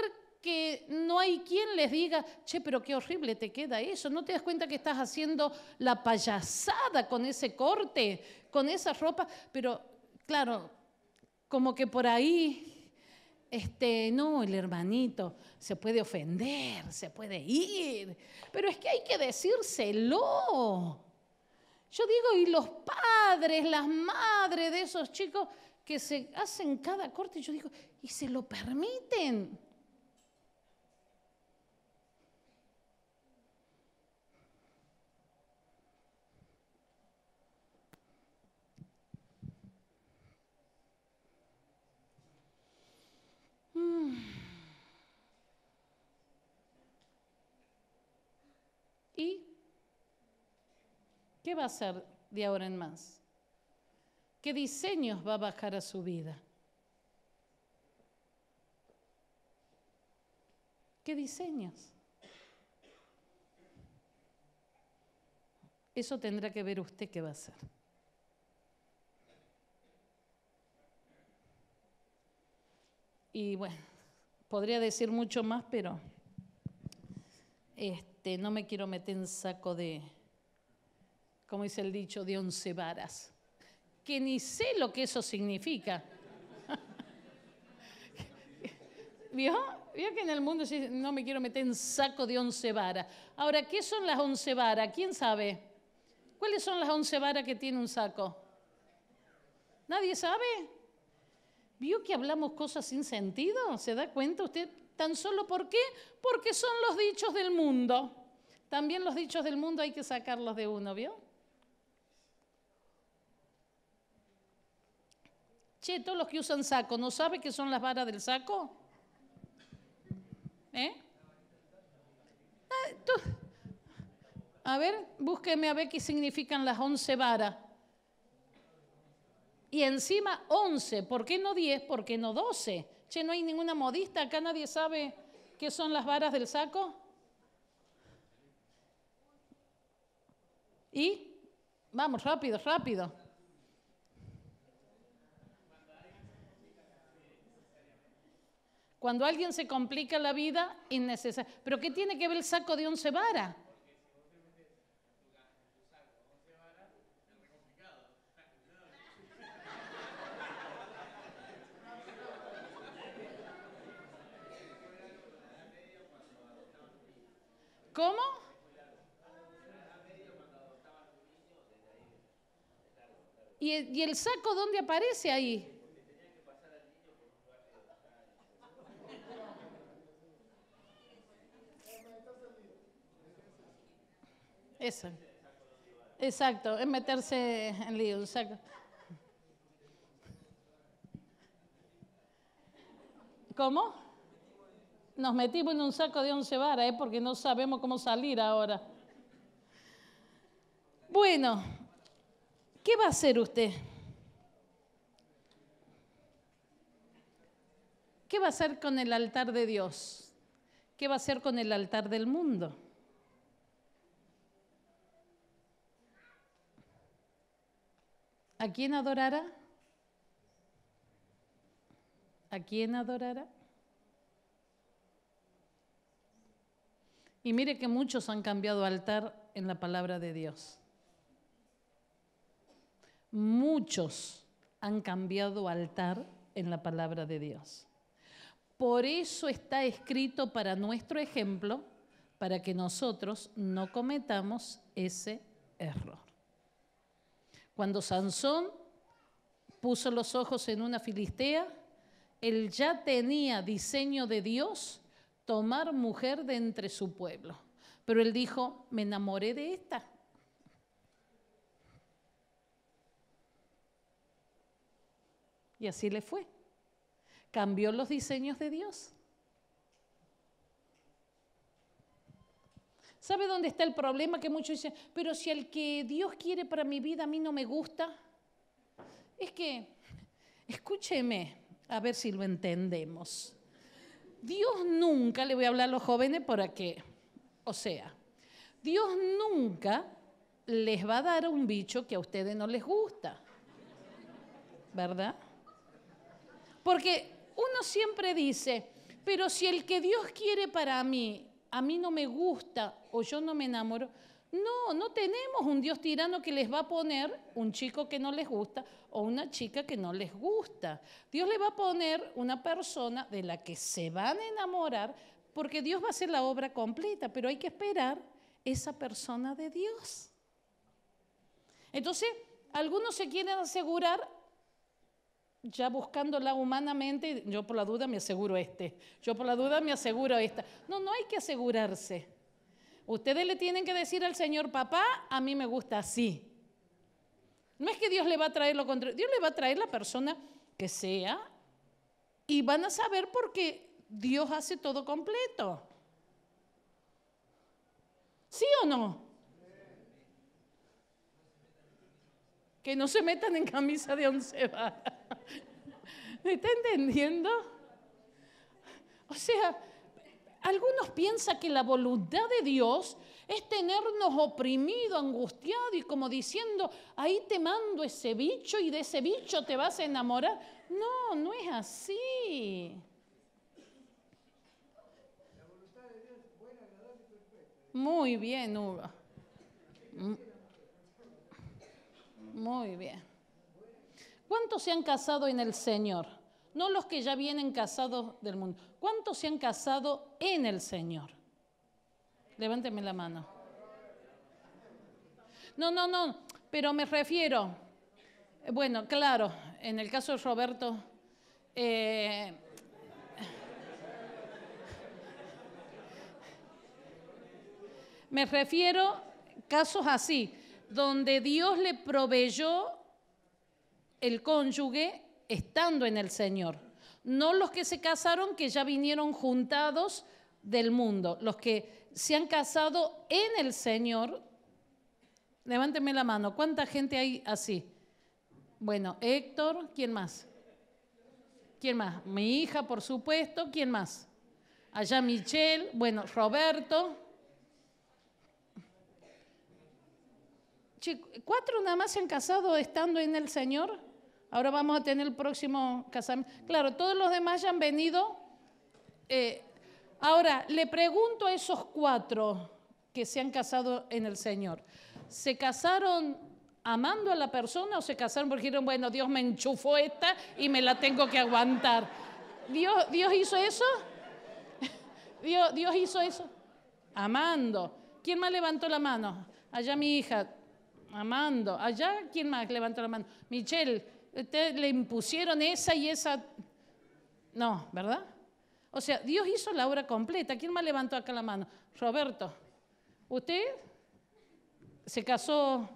que no hay quien les diga, che, pero qué horrible te queda eso. ¿No te das cuenta que estás haciendo la payasada con ese corte, con esa ropa? Pero claro, como que por ahí este, no, el hermanito se puede ofender, se puede ir, pero es que hay que decírselo. Yo digo, y los padres, las madres de esos chicos que se hacen cada corte, yo digo, y se lo permiten. ¿Y qué va a hacer de ahora en más? ¿Qué diseños va a bajar a su vida? ¿Qué diseños? Eso tendrá que ver usted qué va a hacer. Y bueno, podría decir mucho más, pero este, no me quiero meter en saco de, como dice el dicho, de once varas, que ni sé lo que eso significa. *laughs* ¿Vio? ¿Vio que en el mundo no me quiero meter en saco de once varas? Ahora, ¿qué son las once varas? ¿Quién sabe? ¿Cuáles son las once varas que tiene un saco? ¿Nadie sabe? ¿Vio que hablamos cosas sin sentido? ¿Se da cuenta usted? ¿Tan solo por qué? Porque son los dichos del mundo. También los dichos del mundo hay que sacarlos de uno, ¿vio? Che, todos los que usan saco, ¿no sabe qué son las varas del saco? ¿Eh? Ah, a ver, búsqueme a ver qué significan las once varas y encima 11. ¿Por qué no 10? ¿Por qué no 12? Che, no hay ninguna modista, acá nadie sabe qué son las varas del saco. ¿Y? Vamos, rápido, rápido. Cuando alguien se complica la vida, innecesario. ¿Pero qué tiene que ver el saco de 11 varas? ¿Cómo? ¿Y el, saco dónde aparece ahí? Eso. Exacto, es meterse en lío, exacto. ¿Cómo? Nos metimos en un saco de once varas, ¿eh? porque no sabemos cómo salir ahora. Bueno, ¿qué va a hacer usted? ¿Qué va a hacer con el altar de Dios? ¿Qué va a hacer con el altar del mundo? ¿A quién adorará? ¿A quién adorará? Y mire que muchos han cambiado altar en la palabra de Dios. Muchos han cambiado altar en la palabra de Dios. Por eso está escrito para nuestro ejemplo, para que nosotros no cometamos ese error. Cuando Sansón puso los ojos en una filistea, él ya tenía diseño de Dios tomar mujer de entre su pueblo. Pero él dijo, me enamoré de esta. Y así le fue. Cambió los diseños de Dios. ¿Sabe dónde está el problema? Que muchos dicen, pero si el que Dios quiere para mi vida a mí no me gusta. Es que, escúcheme, a ver si lo entendemos. Dios nunca, le voy a hablar a los jóvenes para que, o sea, Dios nunca les va a dar un bicho que a ustedes no les gusta. ¿Verdad? Porque uno siempre dice, pero si el que Dios quiere para mí, a mí no me gusta o yo no me enamoro, no, no tenemos un Dios tirano que les va a poner un chico que no les gusta o una chica que no les gusta. Dios le va a poner una persona de la que se van a enamorar porque Dios va a hacer la obra completa, pero hay que esperar esa persona de Dios. Entonces, algunos se quieren asegurar, ya buscándola humanamente, yo por la duda me aseguro este, yo por la duda me aseguro esta. No, no hay que asegurarse. Ustedes le tienen que decir al Señor, papá, a mí me gusta así. No es que Dios le va a traer lo contrario, Dios le va a traer la persona que sea y van a saber por qué Dios hace todo completo. ¿Sí o no? Que no se metan en camisa de once ¿Me está entendiendo? O sea, algunos piensan que la voluntad de Dios es tenernos oprimido, angustiado y como diciendo, ahí te mando ese bicho y de ese bicho te vas a enamorar. No, no es así. Muy bien, Hugo. Muy bien. ¿Cuántos se han casado en el Señor? No los que ya vienen casados del mundo. ¿Cuántos se han casado en el Señor? Levánteme la mano. No, no, no, pero me refiero, bueno, claro, en el caso de Roberto, eh, me refiero casos así, donde Dios le proveyó el cónyuge estando en el Señor. No los que se casaron que ya vinieron juntados del mundo, los que se han casado en el Señor. Levánteme la mano, ¿cuánta gente hay así? Bueno, Héctor, ¿quién más? ¿Quién más? Mi hija, por supuesto, ¿quién más? Allá Michelle, bueno, Roberto. ¿Cuatro nada más se han casado estando en el Señor? Ahora vamos a tener el próximo casamiento. Claro, todos los demás ya han venido. Eh, ahora, le pregunto a esos cuatro que se han casado en el Señor. ¿Se casaron amando a la persona o se casaron porque dijeron, bueno, Dios me enchufó esta y me la tengo que aguantar? ¿Dios, Dios hizo eso? *laughs* Dios, Dios hizo eso. Amando. ¿Quién más levantó la mano? Allá mi hija, amando. Allá, ¿quién más levantó la mano? Michelle, Usted le impusieron esa y esa. No, ¿verdad? O sea, Dios hizo la obra completa. ¿Quién más levantó acá la mano? Roberto. ¿Usted se casó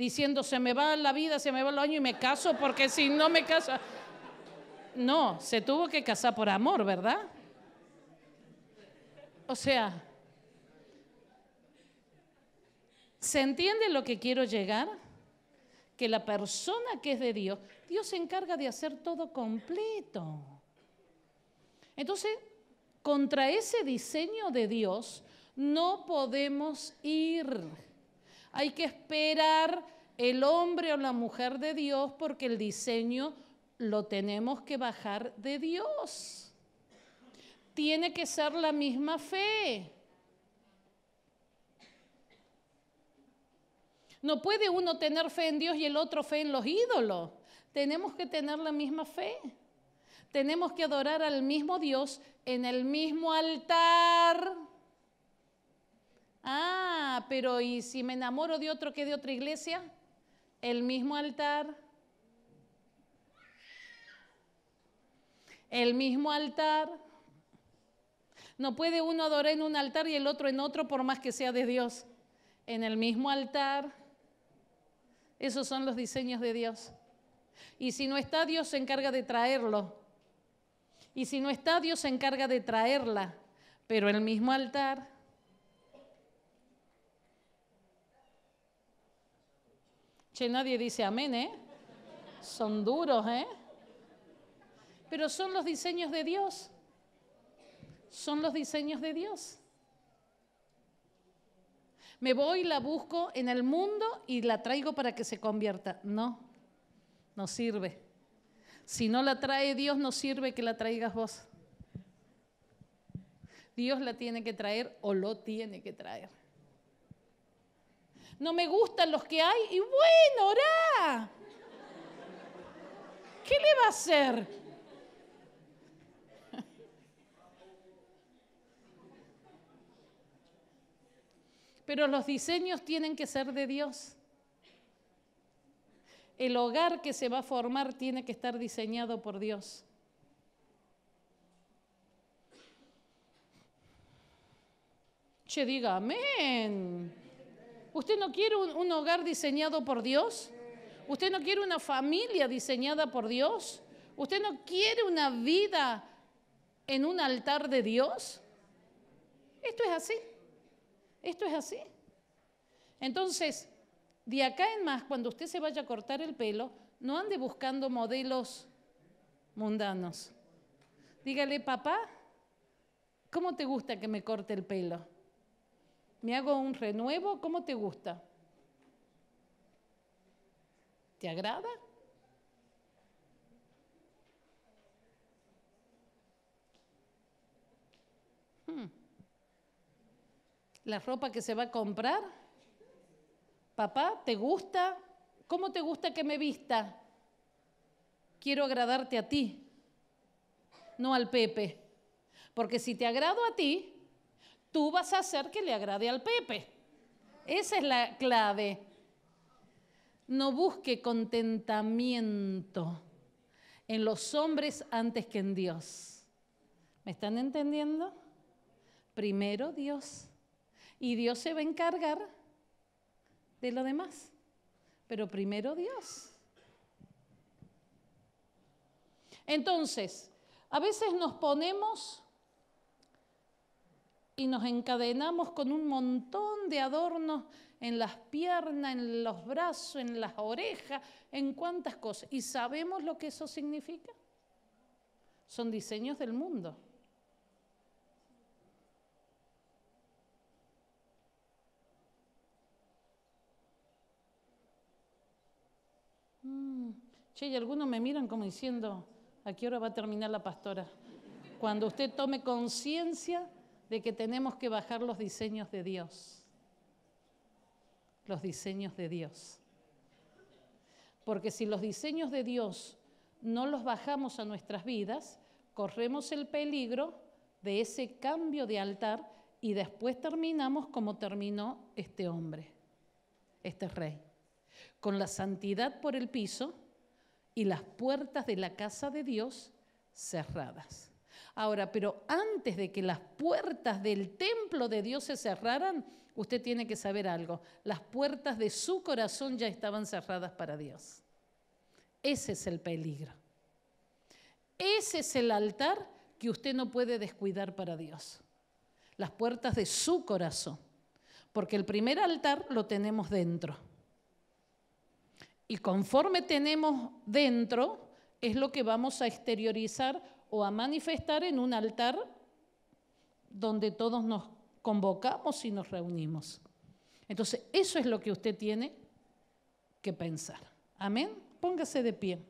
diciendo se me va la vida, se me va el año y me caso porque si no me caso. No, se tuvo que casar por amor, ¿verdad? O sea, ¿se entiende lo que quiero llegar? Que la persona que es de Dios, Dios se encarga de hacer todo completo. Entonces, contra ese diseño de Dios no podemos ir. Hay que esperar el hombre o la mujer de Dios porque el diseño lo tenemos que bajar de Dios. Tiene que ser la misma fe. No puede uno tener fe en Dios y el otro fe en los ídolos. Tenemos que tener la misma fe. Tenemos que adorar al mismo Dios en el mismo altar. Ah, pero ¿y si me enamoro de otro que de otra iglesia? El mismo altar. El mismo altar. No puede uno adorar en un altar y el otro en otro por más que sea de Dios. En el mismo altar. Esos son los diseños de Dios. Y si no está, Dios se encarga de traerlo. Y si no está, Dios se encarga de traerla. Pero el mismo altar. Che, nadie dice amén, ¿eh? Son duros, ¿eh? Pero son los diseños de Dios son los diseños de Dios. Me voy, la busco en el mundo y la traigo para que se convierta. No, no sirve. Si no la trae Dios, no sirve que la traigas vos. Dios la tiene que traer o lo tiene que traer. No me gustan los que hay y bueno, orá. ¿Qué le va a hacer? Pero los diseños tienen que ser de Dios. El hogar que se va a formar tiene que estar diseñado por Dios. Che, diga amén. ¿Usted no quiere un, un, hogar diseñado por Dios? ¿Usted no quiere una familia diseñada por Dios? ¿Usted no quiere una vida en un altar de Dios? Esto es así. Esto es así. Entonces, de acá en más, cuando usted se vaya a cortar el pelo, no ande buscando modelos mundanos. Dígale, papá, ¿cómo te gusta que me corte el pelo? ¿Me hago un renuevo? ¿Cómo te gusta? ¿Te agrada? Hmm la ropa que se va a comprar? Papá, ¿te gusta? ¿Cómo te gusta que me vista? Quiero agradarte a ti, no al Pepe. Porque si te agrado a ti, tú vas a hacer que le agrade al Pepe. Esa es la clave. No busque contentamiento en los hombres antes que en Dios. ¿Me están entendiendo? Primero Dios y Dios se va a encargar de lo demás. Pero primero Dios. Entonces, a veces nos ponemos y nos encadenamos con un montón de adornos en las piernas, en los brazos, en las orejas, en cuántas cosas. ¿Y sabemos lo que eso significa? Son diseños del mundo. Che, y algunos me miran como diciendo, ¿a qué hora va a terminar la pastora? Cuando usted tome conciencia de que tenemos que bajar los diseños de Dios. Los diseños de Dios. Porque si los diseños de Dios no los bajamos a nuestras vidas, corremos el peligro de ese cambio de altar y después terminamos como terminó este hombre, este rey, con la santidad por el piso y las puertas de la casa de Dios cerradas. Ahora, pero antes de que las puertas del templo de Dios se cerraran, usted tiene que saber algo. Las puertas de su corazón ya estaban cerradas para Dios. Ese es el peligro. Ese es el altar que usted no puede descuidar para Dios. Las puertas de su corazón. Porque el primer altar lo tenemos dentro. Y conforme tenemos dentro, es lo que vamos a exteriorizar o a manifestar en un altar donde todos nos convocamos y nos reunimos. Entonces, eso es lo que usted tiene que pensar. Amén. Póngase de pie.